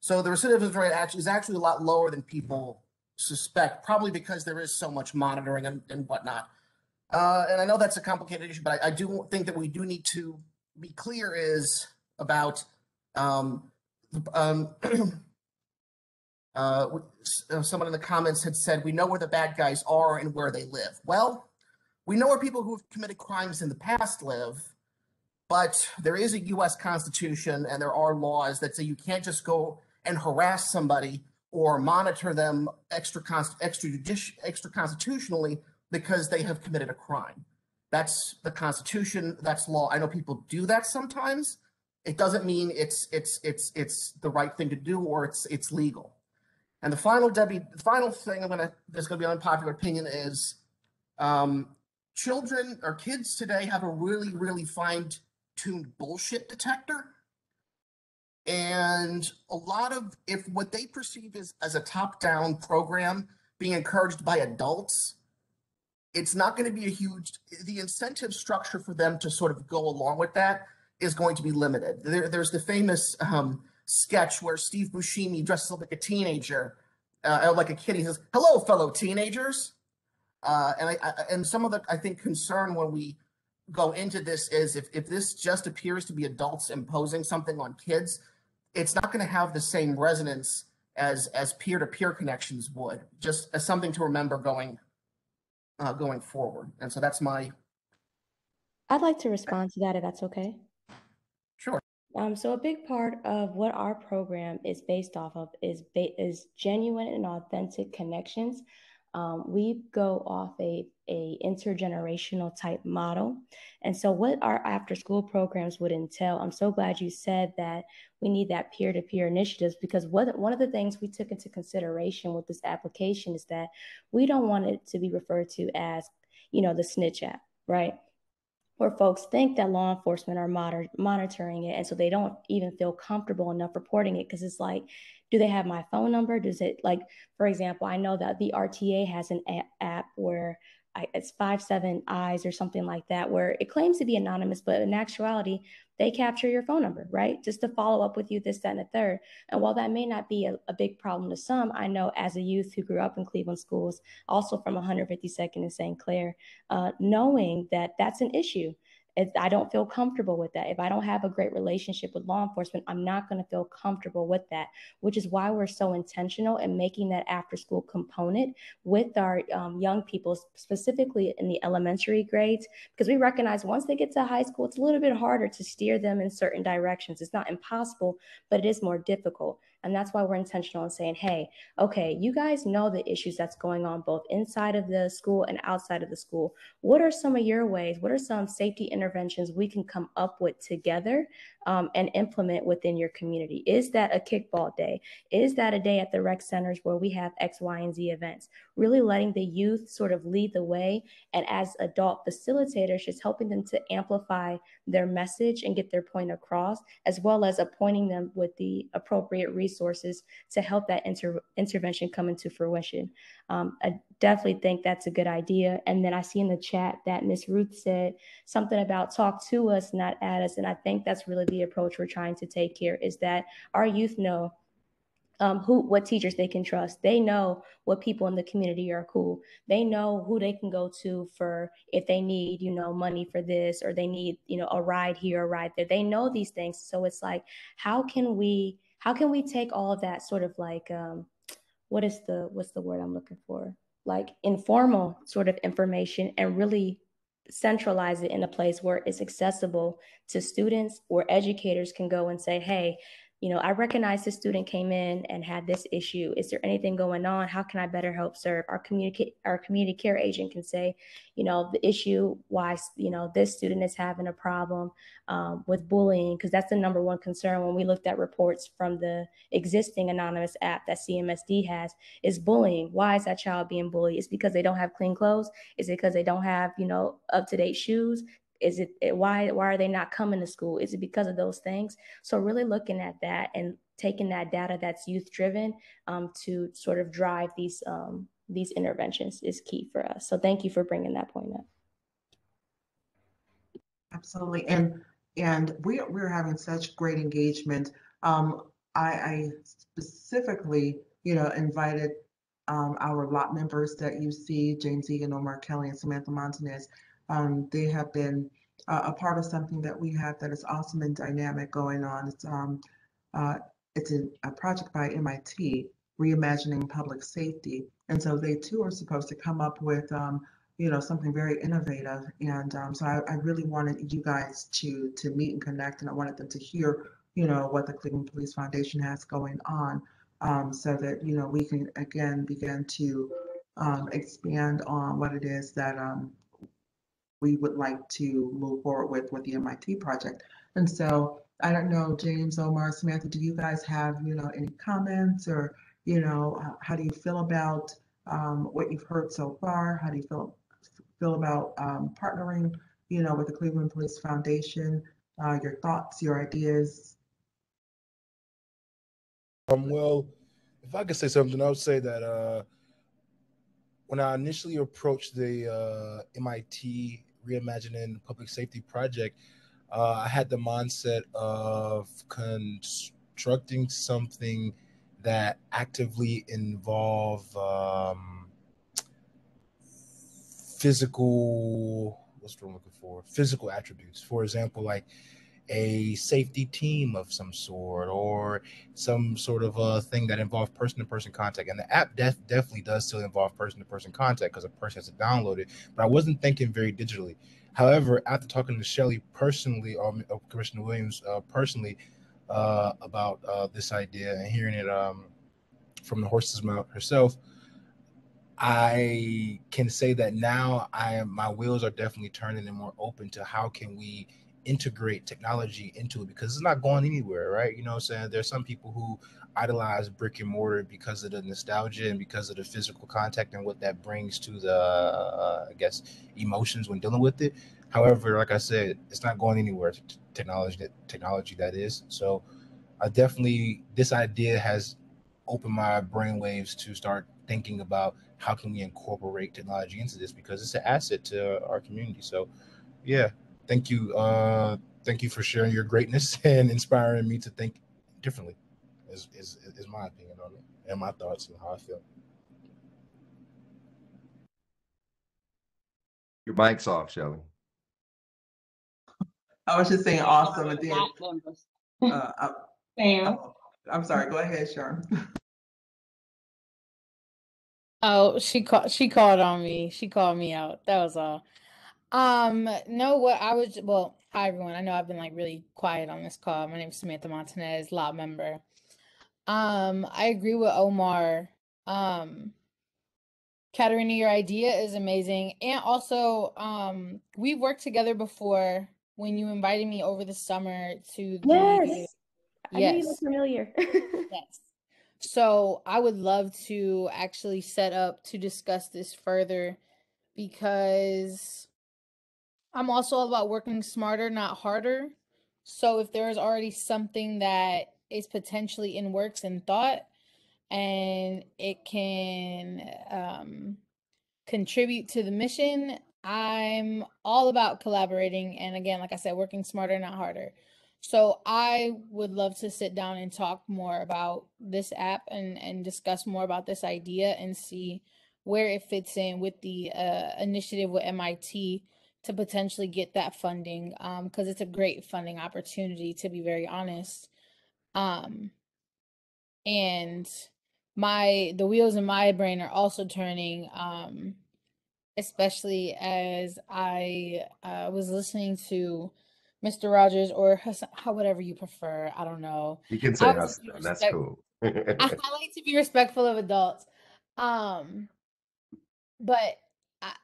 B: So the recidivism rate actually is actually a lot lower than people suspect, probably because there is so much monitoring and, and whatnot. Uh, and I know that's a complicated issue, but I, I do think that we do need to be clear is about um, um, uh, uh, someone in the comments had said we know where the bad guys are and where they live. Well, we know where people who have committed crimes in the past live, but there is a U.S. Constitution and there are laws that say you can't just go and harass somebody or monitor them extra extra extra constitutionally because they have committed a crime. That's the Constitution. That's law. I know people do that sometimes. It doesn't mean it's it's it's it's the right thing to do or it's it's legal. And the final Debbie, the final thing I'm gonna that's gonna be an unpopular opinion is um, children or kids today have a really really fine tuned bullshit detector. And a lot of if what they perceive as, as a top down program being encouraged by adults, it's not going to be a huge the incentive structure for them to sort of go along with that is going to be limited. There, there's the famous um, sketch where Steve Buscemi dresses up like a teenager, uh, like a kid. He says, "Hello, fellow teenagers," uh, and I, I and some of the I think concern when we go into this is if if this just appears to be adults imposing something on kids, it's not going to have the same resonance as as peer to peer connections would. Just as something to remember going uh, going forward. And so that's my
E: I'd like to respond to that if that's okay. Um, so a big part of what our program is based off of is ba- is genuine and authentic connections. Um, we go off a, a intergenerational type model. And so what our after school programs would entail, I'm so glad you said that we need that peer-to-peer initiatives because what, one of the things we took into consideration with this application is that we don't want it to be referred to as, you know, the snitch app, right? Where folks think that law enforcement are moder- monitoring it and so they don't even feel comfortable enough reporting it because it's like do they have my phone number? Does it like for example i know that the rta has an app where It's five seven eyes or something like that where it claims to be anonymous but in actuality they capture your phone number right? Just to follow up with you this that and the third. And while that may not be a, a big problem to some i know as a youth who grew up in cleveland schools also from 152nd and st clair uh, knowing that that's an issue if I don't feel comfortable with that, if I don't have a great relationship with law enforcement, I'm not going to feel comfortable with that, which is why we're so intentional in making that after school component with our um, young people, specifically in the elementary grades, because we recognize once they get to high school, it's a little bit harder to steer them in certain directions. It's not impossible, but it is more difficult. And that's why we're intentional in saying, hey, okay, you guys know the issues that's going on both inside of the school and outside of the school. What are some of your ways? What are some safety interventions we can come up with together um, and implement within your community? Is that a kickball day? Is that a day at the rec centers where we have X, Y, and Z events? Really letting the youth sort of lead the way. And as adult facilitators, just helping them to amplify their message and get their point across, as well as appointing them with the appropriate resources to help that inter- intervention come into fruition. Um, I definitely think that's a good idea. And then I see in the chat that Miss Ruth said something about talk to us, not at us. And I think that's really the approach we're trying to take here is that our youth know um, who what teachers they can trust. They know what people in the community are cool. They know who they can go to for if they need, you know, money for this or they need, you know, a ride here, a ride there. They know these things. So it's like, how can we how can we take all of that sort of like um, what is the what's the word I'm looking for? Like informal sort of information and really centralize it in a place where it's accessible to students, where educators can go and say, hey, you know, I recognize this student came in and had this issue. Is there anything going on? How can I better help serve? Our communicate our community care agent can say, you know, the issue why you know this student is having a problem um, with bullying because that's the number one concern when we looked at reports from the existing anonymous app that CMSD has is bullying. Why is that child being bullied? It's because they don't have clean clothes. Is it because they don't have you know up to date shoes? Is it why why are they not coming to school? Is it because of those things? So really looking at that and taking that data that's youth driven um, to sort of drive these um, these interventions is key for us. So thank you for bringing that point up.
D: Absolutely, and and we we're having such great engagement. Um, I, I specifically, you know, invited um, our lot members that you see, James Egan, Omar Kelly, and Samantha Montanez, um, they have been uh, a part of something that we have that is awesome and dynamic going on. It's um, uh, it's a, a project by MIT, reimagining public safety, and so they too are supposed to come up with um, you know something very innovative. And um, so I, I really wanted you guys to to meet and connect, and I wanted them to hear you know what the Cleveland Police Foundation has going on, um, so that you know we can again begin to um, expand on what it is that um, we would like to move forward with with the MIT project. And so I don't know, James, Omar, Samantha, do you guys have, you know, any comments or, you know, how do you feel about um, what you've heard so far? How do you feel feel about um, partnering, you know, with the Cleveland Police Foundation? Uh, your thoughts, your ideas?
G: Um, well, if I could say something, I would say that uh, when I initially approached the uh, MIT reimagining public safety project, uh, I had the mindset of constructing something that actively involve um, physical what's word I'm looking for physical attributes. For example, like a safety team of some sort or some sort of a thing that involves person-to-person contact. And the app def- definitely does still involve person-to-person contact because a person has to download it. But I wasn't thinking very digitally. However, after talking to Shelly personally, or uh, Commissioner Williams uh, personally, uh, about uh, this idea and hearing it um, from the horse's mouth herself, I can say that now I my wheels are definitely turning and more open to how can we integrate technology into it because it's not going anywhere, right? You know I'm saying? There's some people who idolize brick and mortar because of the nostalgia and because of the physical contact and what that brings to the, uh, I guess, emotions when dealing with it. However, like I said, it's not going anywhere. Technology, that technology that is. So, I definitely this idea has opened my brainwaves to start thinking about how can we incorporate technology into this because it's an asset to our community. So, yeah, thank you. Uh, thank you for sharing your greatness and inspiring me to think differently. Is is is my opinion on it and my thoughts and how I feel.
F: Your mic's off, Shelly.
D: I was just saying awesome, and then
A: Lot members.
D: uh, I,
A: Sam,
D: I'm sorry. Go ahead, Sharon.
H: Oh, she called she called on me. She called me out. That was all. Um, no, what I was well, hi everyone. I know I've been like really quiet on this call. My name is Samantha Montanez, lot member. Um, I agree with Omar. Um, Katarina, your idea is amazing. And also, um, we've worked together before when you invited me over the summer to the
E: Yes. I knew you
H: Yes.
E: look familiar.
H: Yes. So I would love to actually set up to discuss this further because I'm also all about working smarter, not harder. So if there is already something that is potentially in works and thought and it can um, contribute to the mission, I'm all about collaborating. And again, like I said, working smarter, not harder. So I would love to sit down and talk more about this app and and discuss more about this idea and see where it fits in with the uh, initiative with MIT to potentially get that funding um because it's a great funding opportunity to be very honest. Um and my the wheels in my brain are also turning um especially as I uh, was listening to Mr. Rogers or Hassan, how whatever you prefer. I don't know.
F: You can say us. That's cool.
H: I, I like to be respectful of adults. Um, but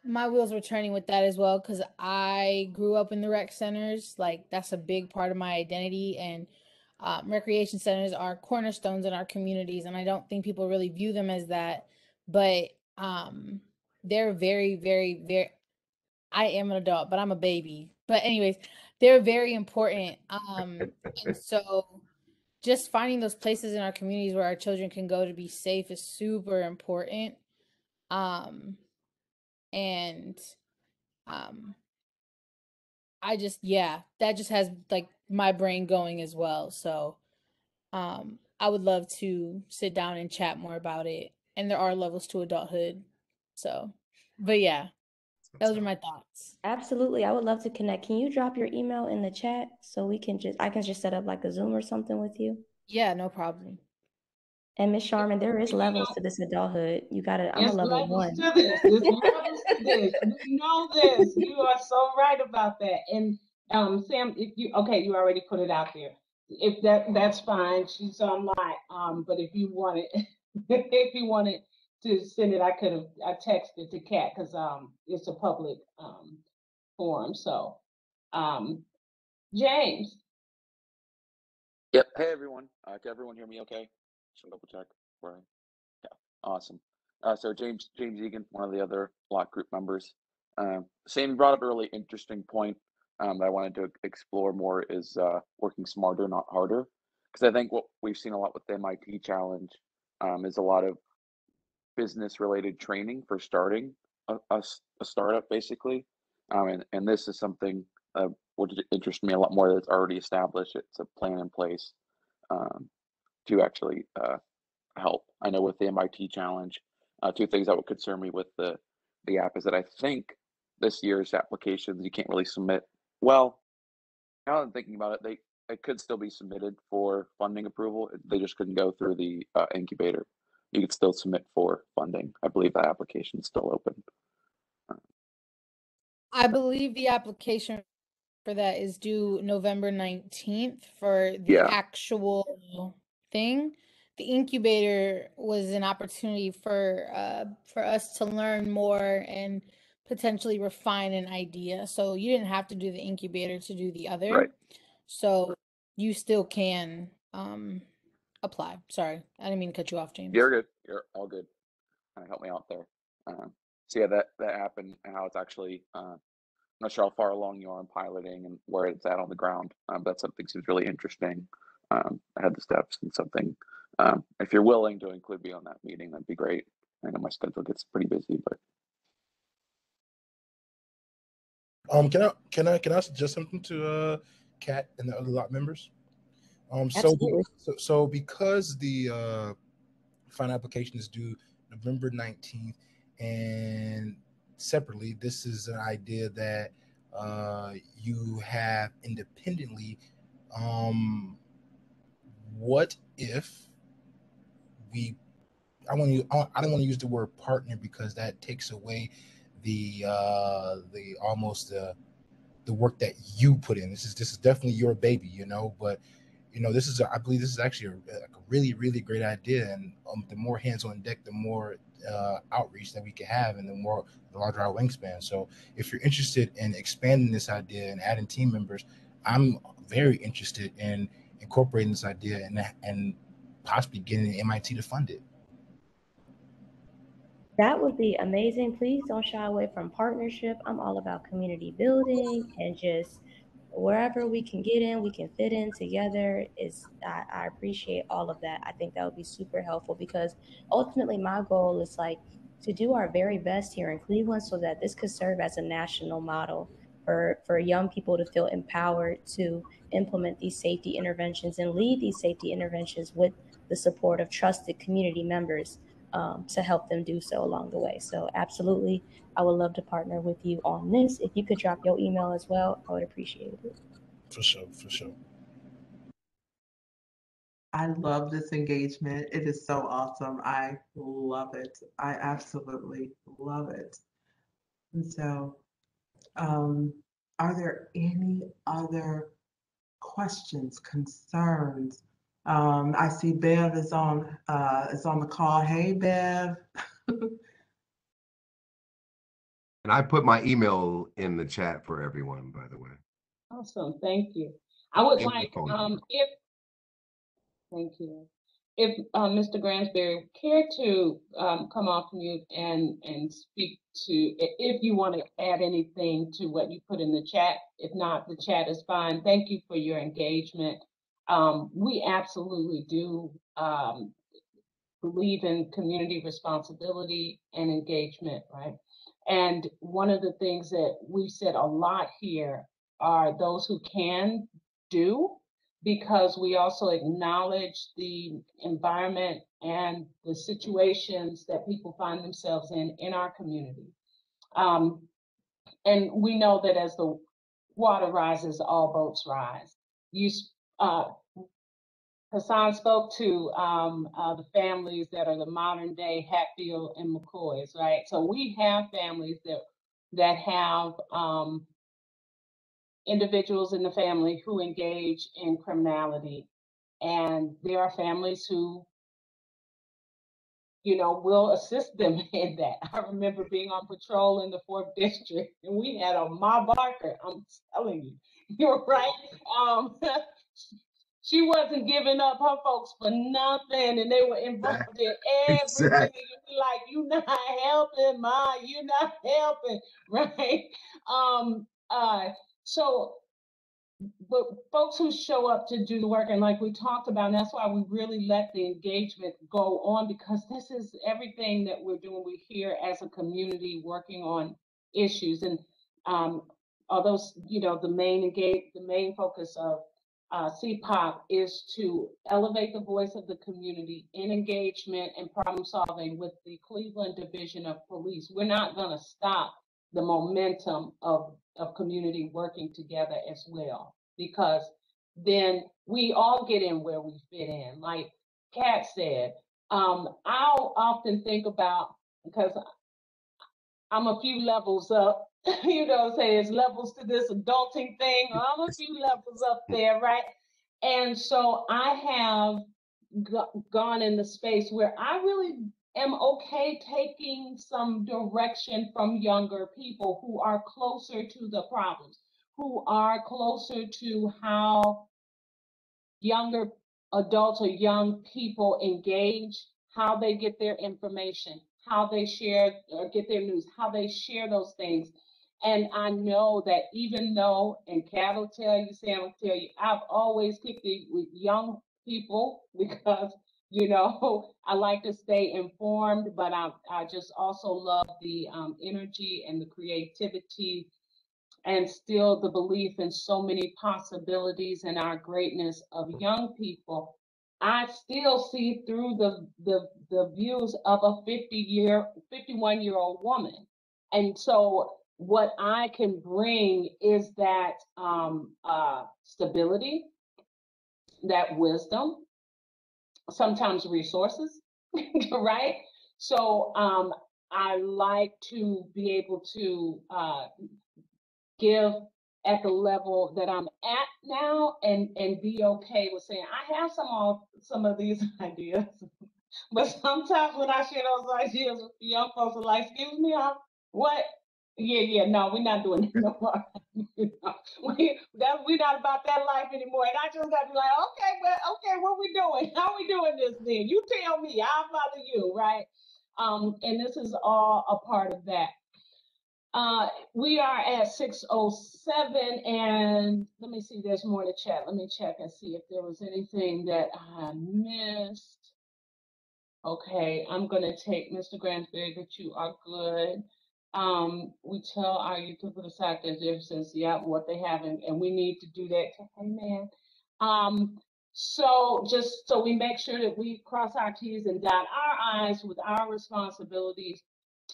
H: My wheels were turning with that as well because I grew up in the rec centers. Like that's a big part of my identity, and um, recreation centers are cornerstones in our communities. And I don't think people really view them as that, but um, they're very, very, very. I am an adult, but I'm a baby. But anyways, they're very important. Um, and so just finding those places in our communities where our children can go to be safe is super important. Um, and um, I just yeah, that just has like my brain going as well. So, um, I would love to sit down and chat more about it. And there are levels to adulthood. So, but yeah, those are my thoughts.
E: Absolutely. I would love to connect. Can you drop your email in the chat so we can just I can just set up like a Zoom or something with you?
H: Yeah, no problem.
E: And Miss Sharman, there is levels to this adulthood. You gotta I'm a level
A: levels
E: one.
A: to this. There's levels to this. We know this. You are so right about that. And um, Sam, if you okay, you already put it out there. If that that's fine, she's online. Um, but if you wanted, if you wanted to send it, I could have I texted to Kat because um it's a public um forum. So um, James,
I: Yep. Hey everyone. Uh, can everyone hear me okay? Double check. Yeah. Awesome. Uh, so James James Egan, one of the other block group members. Sam brought up a really interesting point um, that I wanted to explore more is uh, working smarter, not harder. Because I think what we've seen a lot with the MIT challenge um, is a lot of business related training for starting a startup, basically. Um, and, and this is something uh, would interest me a lot more that's already established. It's a plan in place um, to actually uh, help. I know with the MIT challenge, uh, two things that would concern me with the the app is that I think this year's applications you can't really submit. Well, now that I'm thinking about it, they it could still be submitted for funding approval. They just couldn't go through the uh, incubator. You could still submit for funding. I believe that application is still open.
H: I believe the application for that is due November 19th for the
I: Yeah.
H: actual thing. The incubator was an opportunity for uh for us to learn more and potentially refine an idea. So you didn't have to do the incubator to do the other.
I: Right.
H: So you still can um apply. Sorry. I didn't mean to cut you off, James.
I: You're good. You're all good. Uh, help me out there. Um, so yeah, that that happened and how it's actually. Uh, I'm not sure how far along you are in piloting and where it's at on the ground. Um, but something seems really interesting. Um, I had the steps and something. Um, if you're willing to include me on that meeting, that'd be great. I know my schedule gets pretty busy, but
G: Um, can I can I can I suggest something to uh Kat and the other lot members? Um, so so so because the uh final application is due November nineteenth, and separately, this is an idea that uh you have independently. Um, what if we? I want to. I don't want to use the word partner because that takes away the uh the almost the the work that you put in. This is this is definitely your baby, you know. But you know, this is a, I believe this is actually a, a really really great idea, and um, the more hands on deck, the more uh, outreach that we can have, and the more the larger our wingspan. So if you're interested in expanding this idea and adding team members, I'm very interested in incorporating this idea and and possibly getting MIT to fund it.
E: That would be amazing. Please don't shy away from partnership. I'm all about community building and just wherever we can get in, we can fit in together. Is I, I appreciate all of that. I think that would be super helpful because ultimately my goal is like to do our very best here in Cleveland so that this could serve as a national model for, for young people to feel empowered to implement these safety interventions and lead these safety interventions with the support of trusted community members um, to help them do so along the way. So, absolutely, I would love to partner with you on this. If you could drop your email as well, I would appreciate it.
G: For sure, for sure.
D: I love this engagement. It is so awesome. I love it. I absolutely love it. And so, um, are there any other questions, concerns? Um, I see Bev is on, uh, is on the call. Hey, Bev.
F: And I put my email in the chat for everyone, by the way.
A: Awesome, thank you. I would
F: And
A: like, um, if, thank you. If, Mr. Gransberry care to, um, come off mute and, and speak to, if you want to add anything to what you put in the chat. If not, the chat is fine. Thank you for your engagement. Um, we absolutely do, um, believe in community responsibility and engagement, right? And one of the things that we've said a lot here are those who can do, because we also acknowledge the environment and the situations that people find themselves in in our community. Um, and we know that as the water rises, all boats rise. You, uh, Hassan spoke to um, uh, the families that are the modern day Hatfield and McCoys, right? So we have families that that have um, individuals in the family who engage in criminality, and there are families who, you know, will assist them in that. I remember being on patrol in the fourth district, and we had a Ma Barker. I'm telling you, you're right. Um, she wasn't giving up her folks for nothing, and they were involved in everything.
F: Exactly.
A: And you'd be like, you not helping, ma, you're not helping, right? Um, uh, so, but folks who show up to do the work, and like we talked about, and that's why we really let the engagement go on because this is everything that we're doing. We're here as a community working on issues, and um, although you know the main engage, the main focus of uh, CPOP is to elevate the voice of the community in engagement and problem solving with the Cleveland Division of Police. We're not going to stop the momentum of, of community working together as well, because then we all get in where we fit in. Like Kat said, um, I'll often think about, because I'm a few levels up, you know, saying there's levels to this adulting thing. I'm a few levels up there, right? And so I have go- gone in the space where I really am okay taking some direction from younger people who are closer to the problems, who are closer to how younger adults or young people engage, how they get their information, how they share or get their news, how they share those things. And I know that even though, and Kat will tell you, Sam will tell you, I've always kicked it with young people because, you know, I like to stay informed, but I, I just also love the um, energy and the creativity and still the belief in so many possibilities and our greatness of young people. I still see through the, the, the views of a 50 year, 51 year old woman. And so what I can bring is that um, uh, stability, that wisdom, sometimes resources, right? So um, I like to be able to uh, give at the level that I'm at now and and be okay with saying I have some of some of these ideas. but sometimes when I share those ideas with young folks are like, excuse me, huh? what? Yeah, yeah, no, we're not doing that no more. We that we're not about that life anymore. And I just gotta be like, okay, well, okay, what we doing? How we doing this then? You tell me, I'll follow you, right? Um, and this is all a part of that. Uh, we are at six oh seven and let me see, there's more to chat. Let me check and see if there was anything that I missed. Okay, I'm gonna take Mr. Gransberry that you are good. Um, we tell our youth to put aside their differences, yeah, what they have, and, and we need to do that. Amen. Um, so just so we make sure that we cross our T's and dot our I's with our responsibilities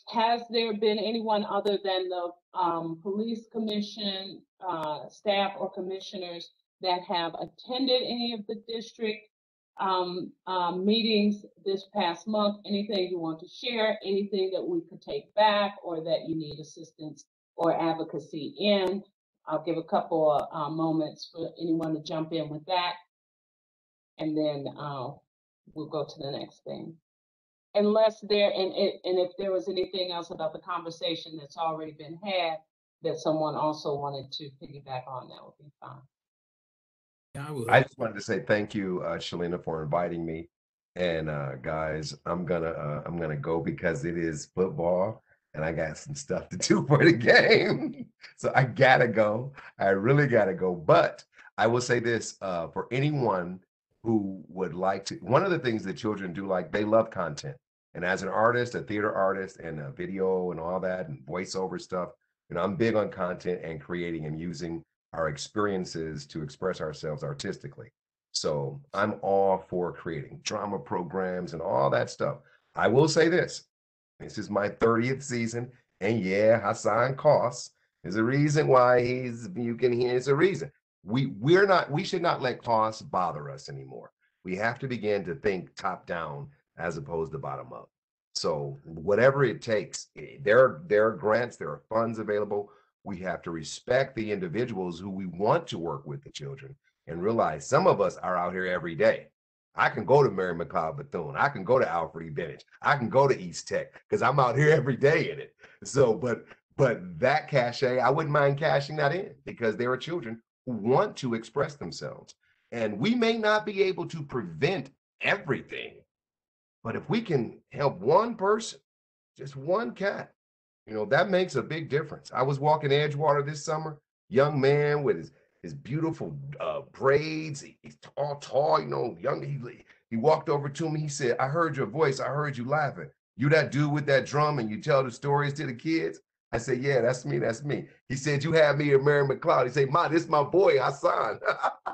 A: has there been anyone other than the um, police commission, uh, staff or commissioners that have attended any of the district um, um, meetings this past month. Anything you want to share, anything that we could take back or that you need assistance or advocacy in. I'll give a couple of uh, moments for anyone to jump in with that. And then uh, we'll go to the next thing. Unless there, and, and and if there was anything else about the conversation that's already been had that someone also wanted to piggyback on, that would be fine.
J: Yeah, I.
F: I just wanted to say thank you, uh, Shalina, for inviting me. And uh, guys, I'm gonna uh, I'm gonna go because it is football, and I got some stuff to do for the game. so I gotta go. I really gotta go. But I will say this uh, for anyone who would like to. One of the things that children do like they love content. And as an artist, a theater artist, and a video and all that, and voiceover stuff, you know, I'm big on content and creating and using our experiences to express ourselves artistically. So I'm all for creating drama programs and all that stuff. I will say this this is my 30th season. And yeah, Hassan costs. is a reason why he's you can hear it's a reason. We we're not we should not let costs bother us anymore. We have to begin to think top down as opposed to bottom up. So whatever it takes, eh, there there are grants, there are funds available we have to respect the individuals who we want to work with the children and realize some of us are out here every day. I can go to Mary McLeod Bethune. I can go to Alfred E. Bennett. I can go to East Tech because I'm out here every day in it. So, but but that cachet, I wouldn't mind cashing that in because there are children who want to express themselves. And we may not be able to prevent everything, but if we can help one person, just one cat, you know, that makes a big difference. I was walking Edgewater this summer, young man with his his beautiful uh, braids. He, he's all tall, you know, young. He, he walked over to me. He said, I heard your voice. I heard you laughing. You that dude with that drum and you tell the stories to the kids? I said, Yeah, that's me. That's me. He said, You have me at Mary McLeod. He said, Ma, this my boy, Hassan.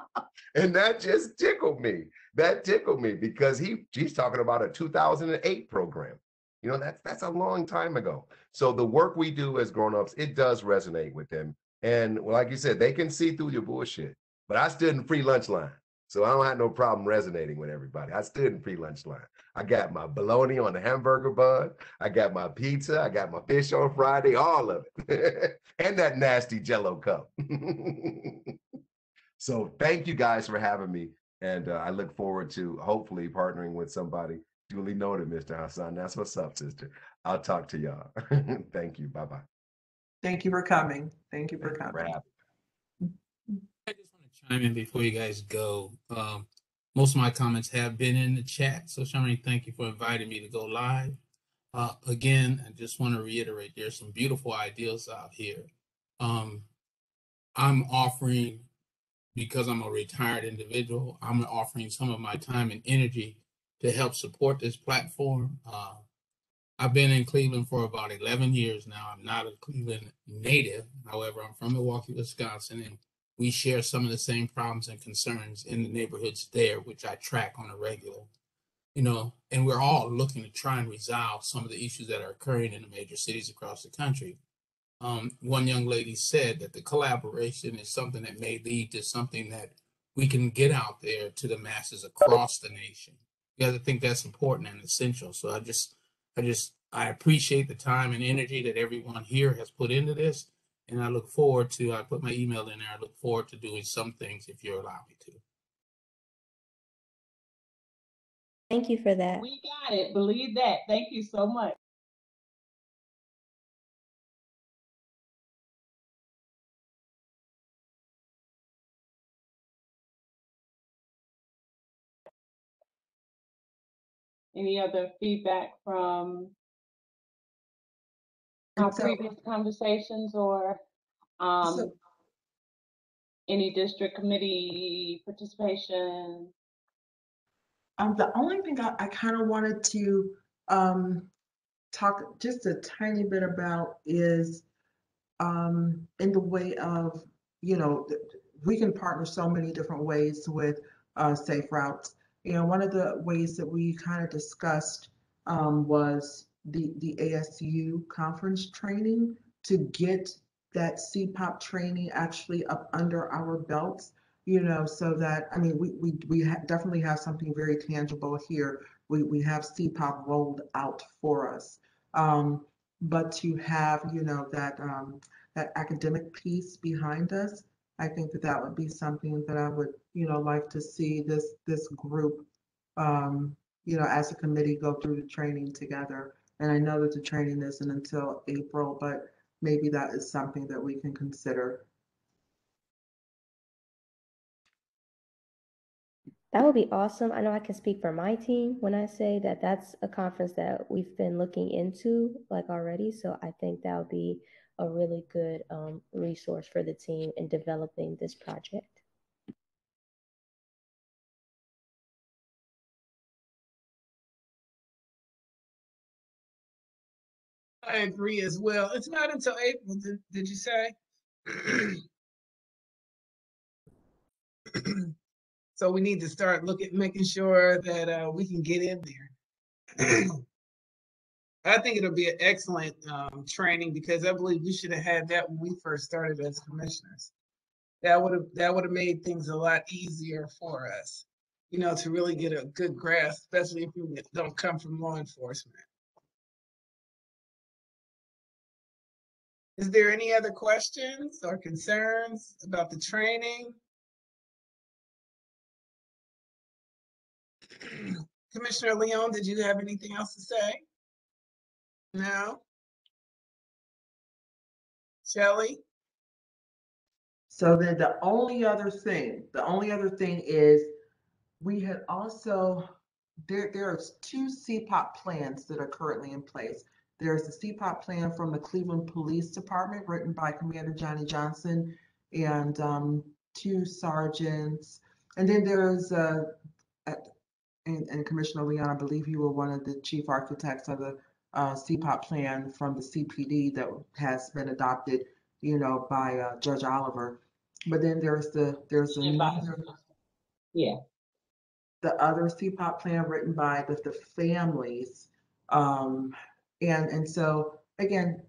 F: and that just tickled me. That tickled me because he he's talking about a 2008 program. You know, that's that's a long time ago. So the work we do as grown-ups, it does resonate with them. And like you said, they can see through your bullshit. But I stood in free lunch line. So I don't have no problem resonating with everybody. I stood in free lunch line. I got my bologna on the hamburger bun. I got my pizza. I got my fish on Friday, all of it. and that nasty jello cup. so thank you guys for having me. And uh, I look forward to hopefully partnering with somebody duly noted, Mr. Hassan. That's what's up, sister. I'll talk to y'all. Thank you. Bye bye.
D: Thank you for coming. Thank you for
F: Thank you for
D: coming.
F: having
J: I just want to chime in before you guys go. Um, most of my comments have been in the chat. So, Sharmini, thank you for inviting me to go live. Uh, again, I just want to reiterate there's some beautiful ideas out here. Um, I'm offering, because I'm a retired individual, I'm offering some of my time and energy to help support this platform. Uh, I've been in Cleveland for about 11 years now. I'm not a Cleveland native. However, I'm from Milwaukee, Wisconsin, and we share some of the same problems and concerns in the neighborhoods there, which I track on a regular. You know, and we're all looking to try and resolve some of the issues that are occurring in the major cities across the country. Um, one young lady said that the collaboration is something that may lead to something that we can get out there to the masses across the nation because I think that's important and essential. So I just, I just, I appreciate the time and energy that everyone here has put into this, and I look forward to. I put my email in there. I look forward to doing some things if you allow me to.
E: Thank you for that.
A: We got it. Believe that. Thank you so much. Any other feedback from our
D: And so-
A: previous conversations or um,
D: So-
A: any district committee participation?
D: Um, the only thing I, I kind of wanted to um, talk just a tiny bit about is um, in the way of, you know, th- we can partner so many different ways with uh, Safe Routes. You know, one of the ways that we kind of discussed um, was the, the ASU conference training to get that CPOP training actually up under our belts you know, so that, I mean, we, we, we ha- definitely have something very tangible here. We, we have CPOP rolled out for us. Um, but to have, you know, that, um, that academic piece behind us, I think that that would be something that I would, you know, like to see this, this group, um, you know, as a committee go through the training together. And I know that the training isn't until April, but maybe that is something that we can consider.
E: That would be awesome. I know I can speak for my team when I say that that's a conference that we've been looking into like already. So I think that would be a really good um, resource for the team in developing this project.
K: I agree as well. It's not until April, did, did you say? So we need to start looking, making sure that uh, we can get in there. I think it'll be an excellent um, training because I believe we should have had that when we first started as commissioners. That would have that would have made things a lot easier for us, you know, to really get a good grasp, especially if you don't come from law enforcement. Is there any other questions or concerns about the training? Commissioner Leon, did you have anything else to say? No? Shelley?
D: So then the only other thing, the only other thing is we had also, there, there's two CPOP plans that are currently in place. There's the CPOP plan from the Cleveland Police Department written by Commander Johnny Johnson and um, two sergeants. And then there's a, a and, and Commissioner Leon, I believe you were one of the chief architects of the uh, CPOP plan from the CPD that has been adopted, you know, by uh, Judge Oliver. But then there's the there's another
A: Yeah,
D: the other CPOP plan written by the, the families. Um, and and so again,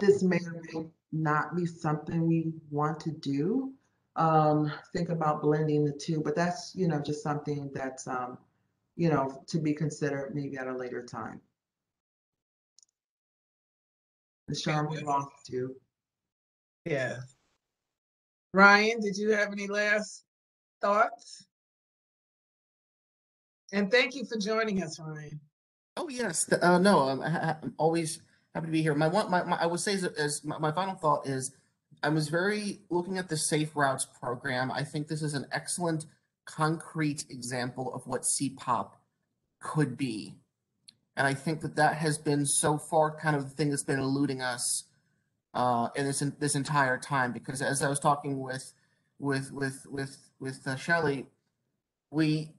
D: this may or may not be something we want to do. Um, think about blending the two, but that's you know just something that's um, you know to be considered maybe at a later time. The Sherman we lost you.
K: Yeah. Ryan, did you have any last thoughts? And thank you for joining us, Ryan.
B: Oh yes, th- uh, no, I'm, I'm always happy to be here. My one, my, my I would say as, as my, my final thought is, I was very looking at the Safe Routes program. I think this is an excellent, concrete example of what CPOP could be, and I think that that has been so far kind of the thing that's been eluding us uh, in this in, this entire time. Because as I was talking with with with with with uh, Shelley, we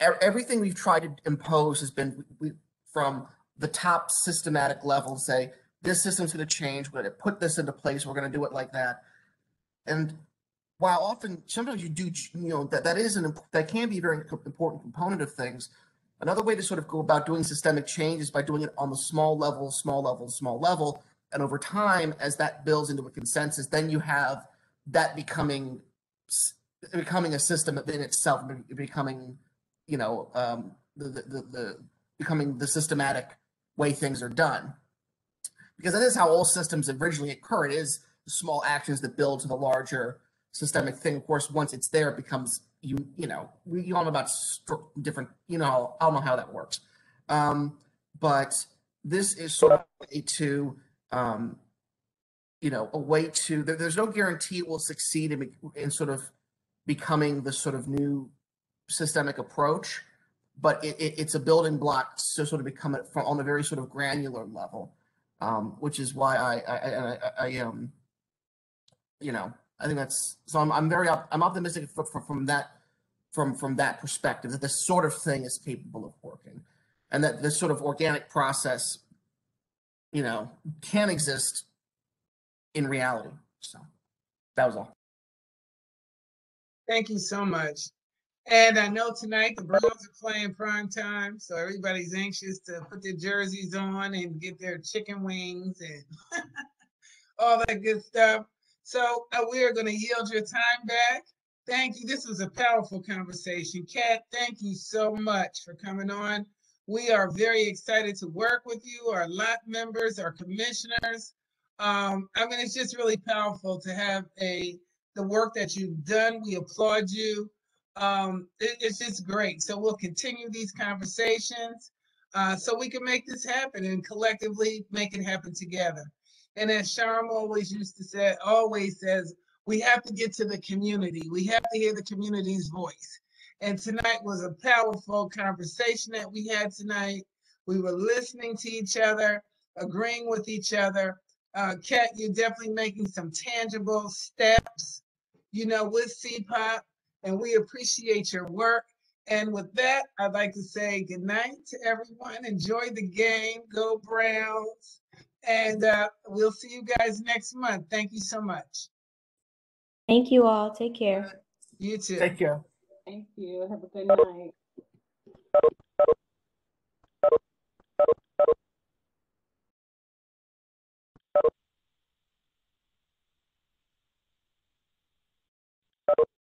B: everything we've tried to impose has been we, from the top systematic level say this system's going to change we're going to put this into place we're going to do it like that and while often sometimes you do you know that that is an that can be a very important component of things another way to sort of go about doing systemic change is by doing it on the small level small level small level. And over time as that builds into a consensus then you have that becoming becoming a system in itself be- becoming you know um, the, the, the, the becoming the systematic way things are done. Because that is how all systems originally occur. It is small actions that build to the larger systemic thing. Of course once it's there it becomes you you know we you all know about different you know i don't know how that works. Um, but this is sort of a way to um, you know a way to there, there's no guarantee it will succeed in, in sort of becoming the sort of new systemic approach, but it, it, it's a building block to sort of become it from on a very sort of granular level, um, which is why I I, I, I, I um you know I think that's so I'm I'm very op- I'm optimistic from, that from from that perspective that this sort of thing is capable of working, and that this sort of organic process, you know, can exist in reality. So that was all.
K: Thank you so much. And I know tonight the Browns are playing prime time, so everybody's anxious to put their jerseys on and get their chicken wings and all that good stuff. So uh, we are going to yield your time back. Thank you. This was a powerful conversation. Kat, thank you so much for coming on. We are very excited to work with you, our lot members, our commissioners. Um, I mean, it's just really powerful to have a the work that you've done. We applaud you. Um, it- it's just great. So we'll continue these conversations uh, so we can make this happen and collectively make it happen together. And as Sharm always used to say, always says, we have to get to the community. We have to hear the community's voice. And tonight was a powerful conversation that we had tonight. We were listening to each other, agreeing with each other. Uh, Kat, you're definitely making some tangible steps, you know, with CPOP, and we appreciate your work. And with that, I'd like to say good night to everyone. Enjoy the game. Go Browns. And uh, we'll see you guys next month. Thank you so much.
E: Thank you all. Take care.
K: You too.
B: Take care.
A: Thank you. Have a good night.